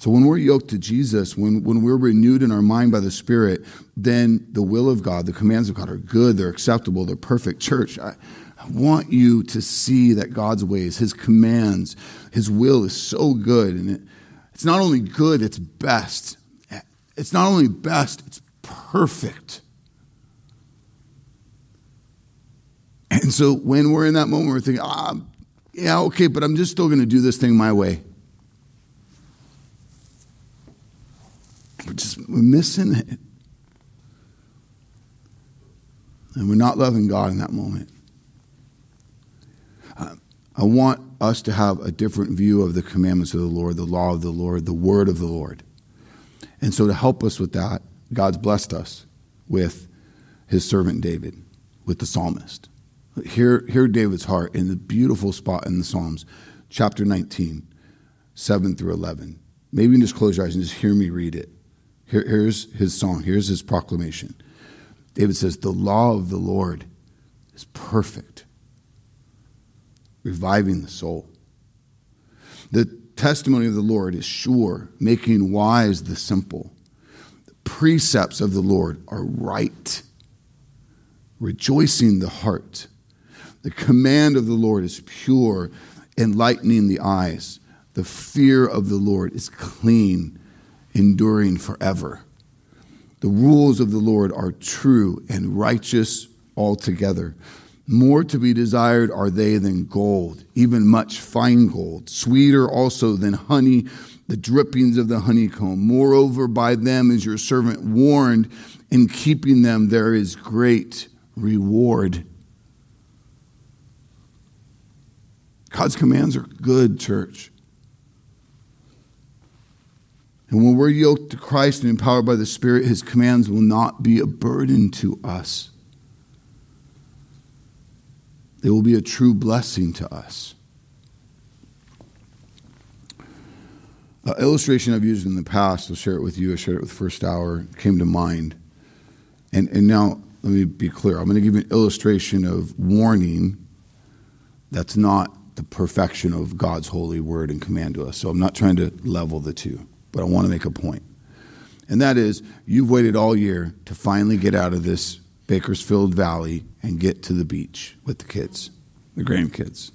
So when we're yoked to Jesus, when, when we're renewed in our mind by the Spirit, then the will of God, the commands of God are good, they're acceptable, they're perfect. Church, I, I want you to see that God's ways, His commands, His will is so good. And it, it's not only good, it's best. It's not only best, it's perfect. And so when we're in that moment, we're thinking, ah, yeah, okay, but I'm just still going to do this thing my way. We're just we're missing it. And we're not loving God in that moment. I want us to have a different view of the commandments of the Lord, the law of the Lord, the word of the Lord. And so, to help us with that, God's blessed us with his servant David, with the psalmist. Hear, hear David's heart in the beautiful spot in the Psalms, chapter 19, 7 through 11. Maybe you can just close your eyes and just hear me read it. Here, here's his song, here's his proclamation. David says, The law of the Lord is perfect, reviving the soul. The testimony of the Lord is sure, making wise the simple. The precepts of the Lord are right, rejoicing the heart. The command of the Lord is pure, enlightening the eyes. The fear of the Lord is clean enduring forever. The rules of the Lord are true and righteous altogether. More to be desired are they than gold, even much fine gold, sweeter also than honey, the drippings of the honeycomb. Moreover, by them is your servant warned. In keeping them, there is great reward. God's commands are good, church. And when we're yoked to Christ and empowered by the Spirit, his commands will not be a burden to us. They will be a true blessing to us. An illustration I've used in the past, I'll share it with you. I shared it with First Hour, came to mind. And, and now, let me be clear. I'm going to give you an illustration of warning that's not the perfection of God's holy word and command to us. So I'm not trying to level the two, but I want to make a point. And that is, you've waited all year to finally get out of this Bakersfield Valley and get to the beach with the kids, the grandkids,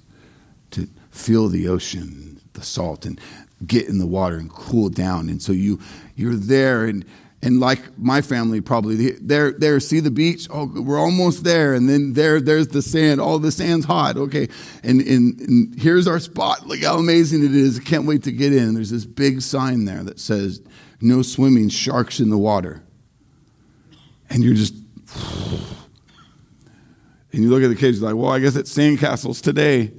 to feel the ocean, the salt, and get in the water and cool down. And so you you're there and and like my family probably there there see the beach? Oh we're almost there. And then there there's the sand. Oh the sand's hot. Okay. And, and, and here's our spot. Look how amazing it is. I can't wait to get in. There's this big sign there that says no swimming sharks in the water. And you're just and you look at the kids like well I guess it's sandcastles today.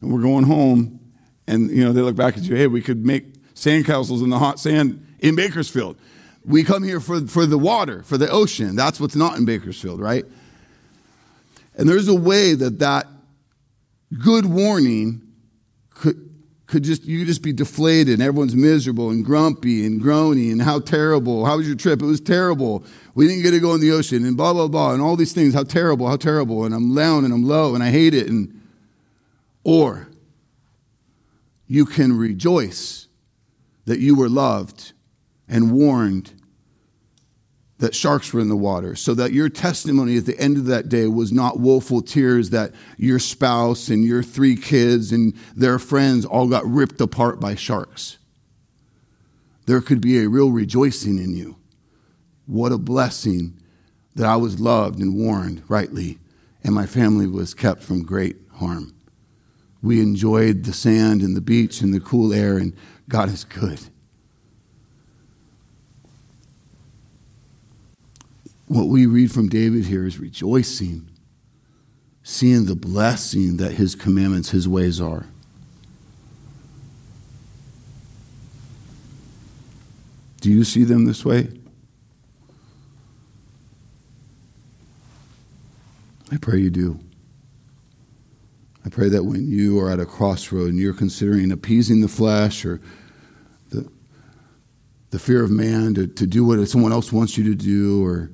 And we're going home. And you know they look back at you hey we could make sandcastles in the hot sand in Bakersfield we come here for, for the water, for the ocean. That's what's not in Bakersfield, right? And there's a way that that good warning could, could just, you just be deflated and everyone's miserable and grumpy and groaning and how terrible. How was your trip? It was terrible. We didn't get to go in the ocean and blah, blah, blah, and all these things. How terrible, how terrible. And I'm down and I'm low and I hate it. And, or you can rejoice that you were loved and warned that sharks were in the water, so that your testimony at the end of that day was not woeful tears that your spouse and your three kids and their friends all got ripped apart by sharks. There could be a real rejoicing in you. What a blessing that I was loved and warned rightly, and my family was kept from great harm. We enjoyed the sand and the beach and the cool air, and God is good. What we read from David here is rejoicing, seeing the blessing that his commandments, his ways are. Do you see them this way? I pray you do. I pray that when you are at a crossroad and you're considering appeasing the flesh or the, the fear of man to, to do what someone else wants you to do or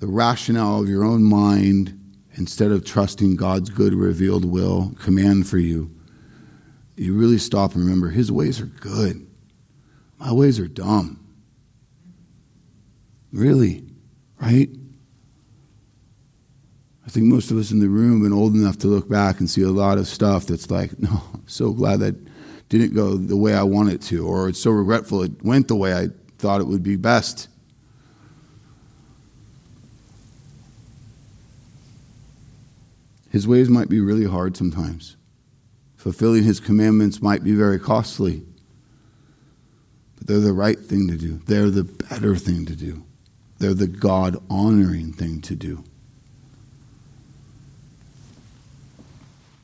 the rationale of your own mind instead of trusting God's good revealed will, command for you, you really stop and remember His ways are good. My ways are dumb. Really, right? I think most of us in the room been old enough to look back and see a lot of stuff that's like, no, I'm so glad that didn't go the way I wanted to, or it's so regretful it went the way I thought it would be best. His ways might be really hard sometimes. Fulfilling his commandments might be very costly. But they're the right thing to do. They're the better thing to do. They're the God honoring thing to do.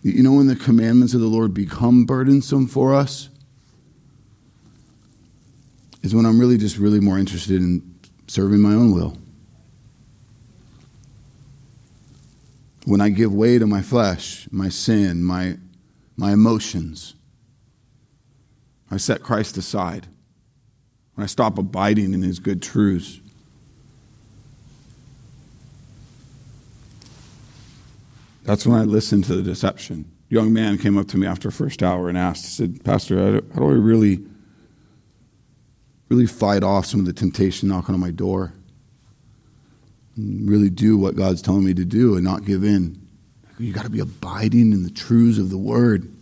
You know when the commandments of the Lord become burdensome for us? Is when I'm really just really more interested in serving my own will. When I give way to my flesh, my sin, my, my emotions, I set Christ aside. When I stop abiding in his good truths. That's when I listen to the deception. A young man came up to me after first hour and asked, said, Pastor, how do I really, really fight off some of the temptation knocking on my door? Really do what God's telling me to do and not give in. You got to be abiding in the truths of the word.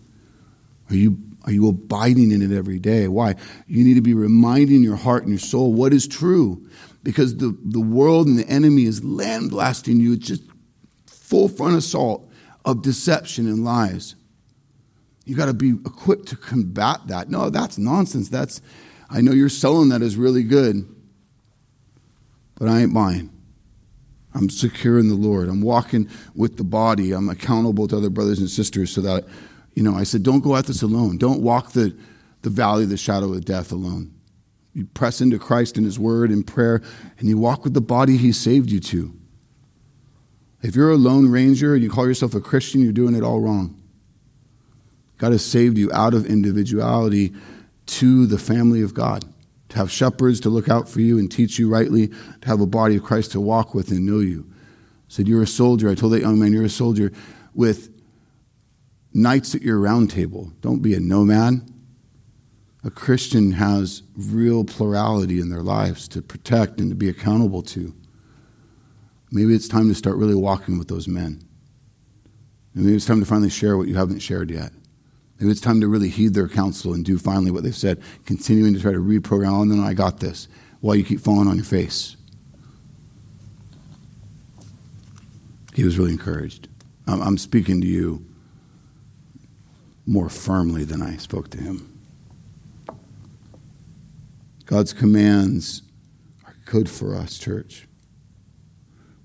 Are you are you abiding in it every day? Why? You need to be reminding your heart and your soul what is true. Because the, the world and the enemy is landblasting you. It's just full front assault of deception and lies. You got to be equipped to combat that. No, that's nonsense. That's I know you're selling that as really good, but I ain't buying. I'm secure in the Lord. I'm walking with the body. I'm accountable to other brothers and sisters so that, you know, I said, don't go at this alone. Don't walk the, the valley of the shadow of death alone. You press into Christ in His Word and prayer, and you walk with the body He saved you to. If you're a lone ranger and you call yourself a Christian, you're doing it all wrong. God has saved you out of individuality to the family of God, to have shepherds to look out for you and teach you rightly, to have a body of Christ to walk with and know you. I said, You're a soldier. I told that young man, You're a soldier with knights at your round table. Don't be a nomad. A Christian has real plurality in their lives to protect and to be accountable to. Maybe it's time to start really walking with those men. Maybe it's time to finally share what you haven't shared yet. Maybe it's time to really heed their counsel and do finally what they've said, continuing to try to reprogram, oh, no, no, I got this, while you keep falling on your face. He was really encouraged. I'm speaking to you more firmly than I spoke to him. God's commands are good for us, church.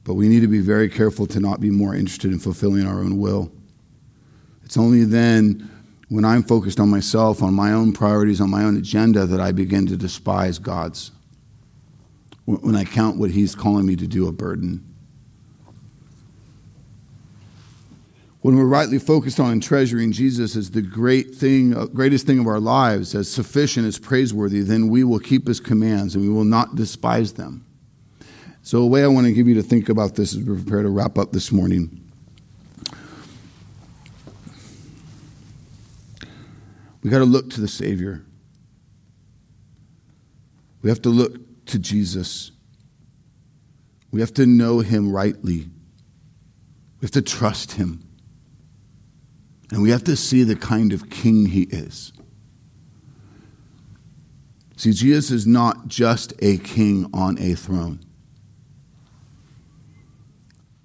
But we need to be very careful to not be more interested in fulfilling our own will. It's only then when I'm focused on myself, on my own priorities, on my own agenda, that I begin to despise God's. When I count what He's calling me to do a burden. When we're rightly focused on and treasuring Jesus as the great thing, uh, greatest thing of our lives, as sufficient, as praiseworthy, then we will keep His commands and we will not despise them. So, a way I want to give you to think about this as we prepare to wrap up this morning We got to look to the Savior. We have to look to Jesus. We have to know him rightly. We have to trust him. And we have to see the kind of king he is. See, Jesus is not just a king on a throne.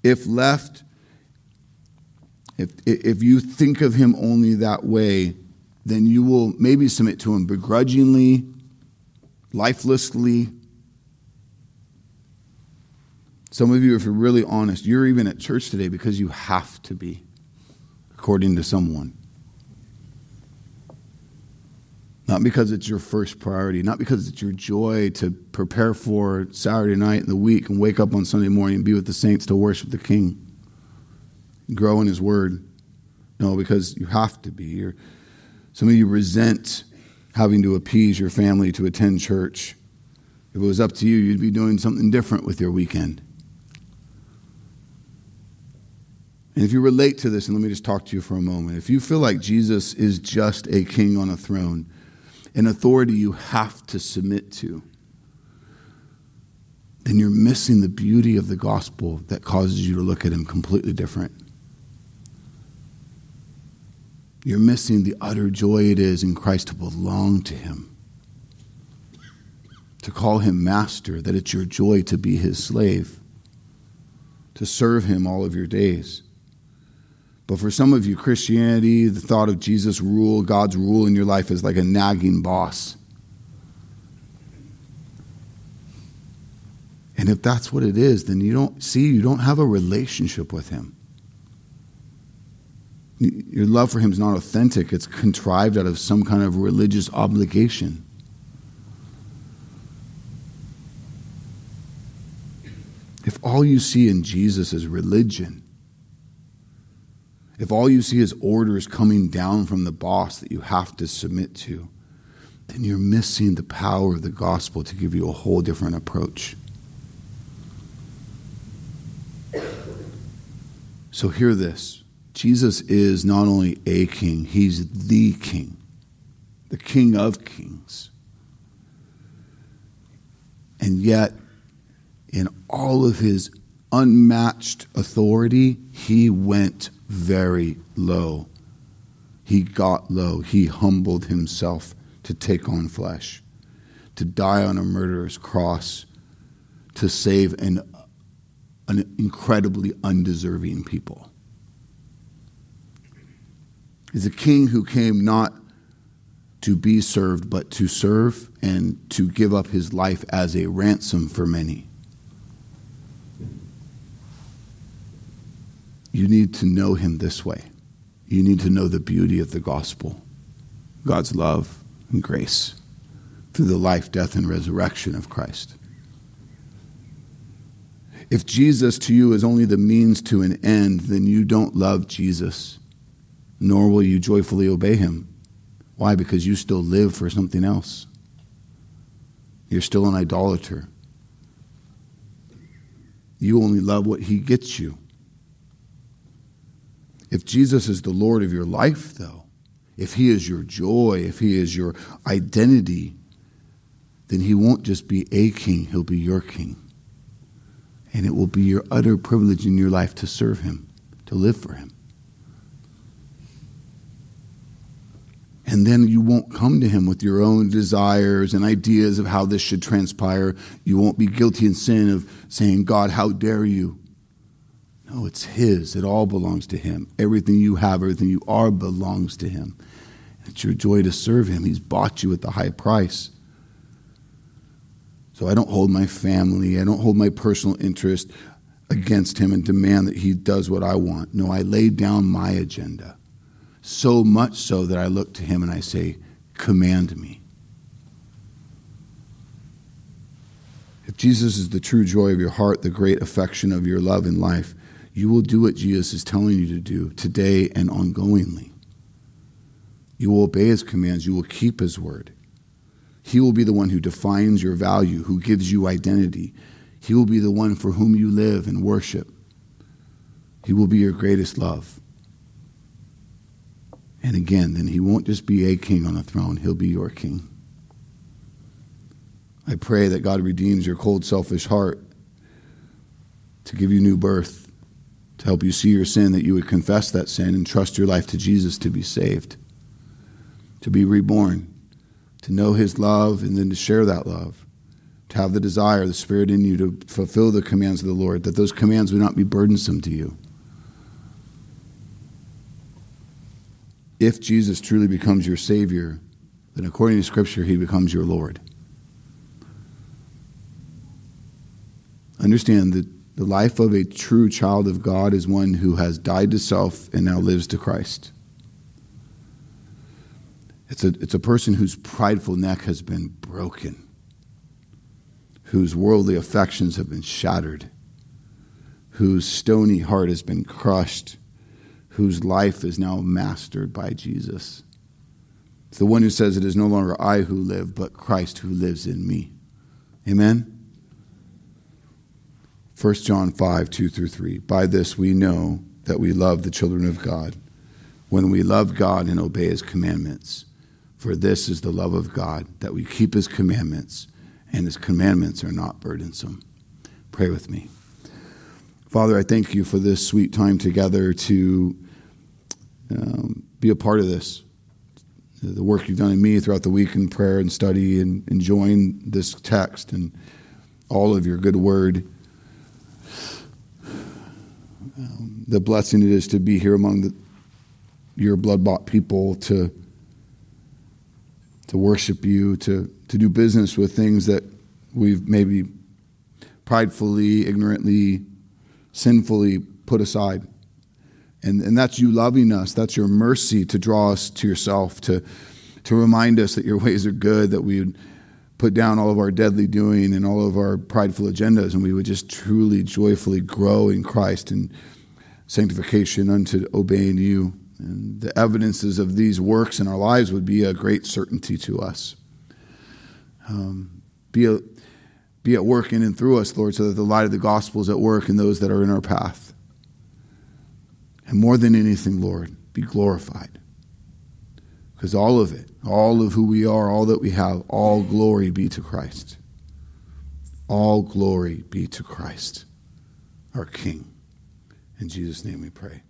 If left, if, if you think of him only that way, then you will maybe submit to him begrudgingly, lifelessly. Some of you, if you're really honest, you're even at church today because you have to be, according to someone. Not because it's your first priority, not because it's your joy to prepare for Saturday night and the week and wake up on Sunday morning and be with the saints to worship the King, grow in His Word. No, because you have to be. You're, some of you resent having to appease your family to attend church. If it was up to you, you'd be doing something different with your weekend. And if you relate to this, and let me just talk to you for a moment. If you feel like Jesus is just a king on a throne, an authority you have to submit to, then you're missing the beauty of the gospel that causes you to look at him completely different. You're missing the utter joy it is in Christ to belong to Him, to call Him Master, that it's your joy to be His slave, to serve Him all of your days. But for some of you, Christianity, the thought of Jesus' rule, God's rule in your life is like a nagging boss. And if that's what it is, then you don't see, you don't have a relationship with Him. Your love for him is not authentic, it's contrived out of some kind of religious obligation. If all you see in Jesus is religion, if all you see is orders coming down from the boss that you have to submit to, then you're missing the power of the gospel to give you a whole different approach. So, hear this Jesus is not only a king, he's the king, the king of kings. And yet, in all of his unmatched authority, he went very low. He got low. He humbled himself to take on flesh, to die on a murderer's cross, to save an, an incredibly undeserving people is a king who came not to be served, but to serve and to give up his life as a ransom for many. You need to know him this way. You need to know the beauty of the gospel, God's love and grace, through the life, death, and resurrection of Christ. If Jesus to you is only the means to an end, then you don't love Jesus, nor will you joyfully obey him. Why? Because you still live for something else. You're still an idolater. You only love what he gets you. If Jesus is the Lord of your life, though, if he is your joy, if he is your identity, then he won't just be a king, he'll be your king. And it will be your utter privilege in your life to serve him, to live for him. And then you won't come to him with your own desires and ideas of how this should transpire. You won't be guilty in sin of saying, God, how dare you? No, it's his. It all belongs to him. Everything you have, everything you are belongs to him. It's your joy to serve him. He's bought you at the high price. So I don't hold my family, I don't hold my personal interest against him and demand that he does what I want. No, I lay down my agenda. So much so that I look to him and I say, Command me. If Jesus is the true joy of your heart, the great affection of your love in life, you will do what Jesus is telling you to do today and ongoingly. You will obey his commands, you will keep his word. He will be the one who defines your value, who gives you identity. He will be the one for whom you live and worship. He will be your greatest love. And again, then he won't just be a king on a throne, he'll be your king. I pray that God redeems your cold, selfish heart to give you new birth, to help you see your sin, that you would confess that sin and trust your life to Jesus to be saved, to be reborn to know His love and then to share that love, to have the desire, the Spirit in you to fulfill the commands of the Lord, that those commands would not be burdensome to you. If Jesus truly becomes your Savior, then according to Scripture, He becomes your Lord. Understand that the life of a true child of God is one who has died to self and now lives to Christ. It's a, it's a person whose prideful neck has been broken, whose worldly affections have been shattered, whose stony heart has been crushed, whose life is now mastered by Jesus. It's the one who says, It is no longer I who live, but Christ who lives in me. Amen? 1 John 5, 2 through 3. By this we know that we love the children of God, when we love God and obey his commandments. For this is the love of God, that we keep his commandments, and his commandments are not burdensome. Pray with me. Father, I thank you for this sweet time together to um, be a part of this. The work you've done in me throughout the week in prayer and study and enjoying this text and all of your good word. Um, the blessing it is to be here among the, your blood bought people to to worship you, to, to do business with things that we've maybe pridefully, ignorantly, sinfully put aside. And, and that's you loving us. That's your mercy to draw us to yourself, to, to remind us that your ways are good, that we would put down all of our deadly doing and all of our prideful agendas, and we would just truly, joyfully grow in Christ and sanctification unto obeying you. And the evidences of these works in our lives would be a great certainty to us. Um, be, a, be at work in and through us, Lord, so that the light of the gospel is at work in those that are in our path. And more than anything, Lord, be glorified. Because all of it, all of who we are, all that we have, all glory be to Christ. All glory be to Christ, our King. In Jesus' name we pray.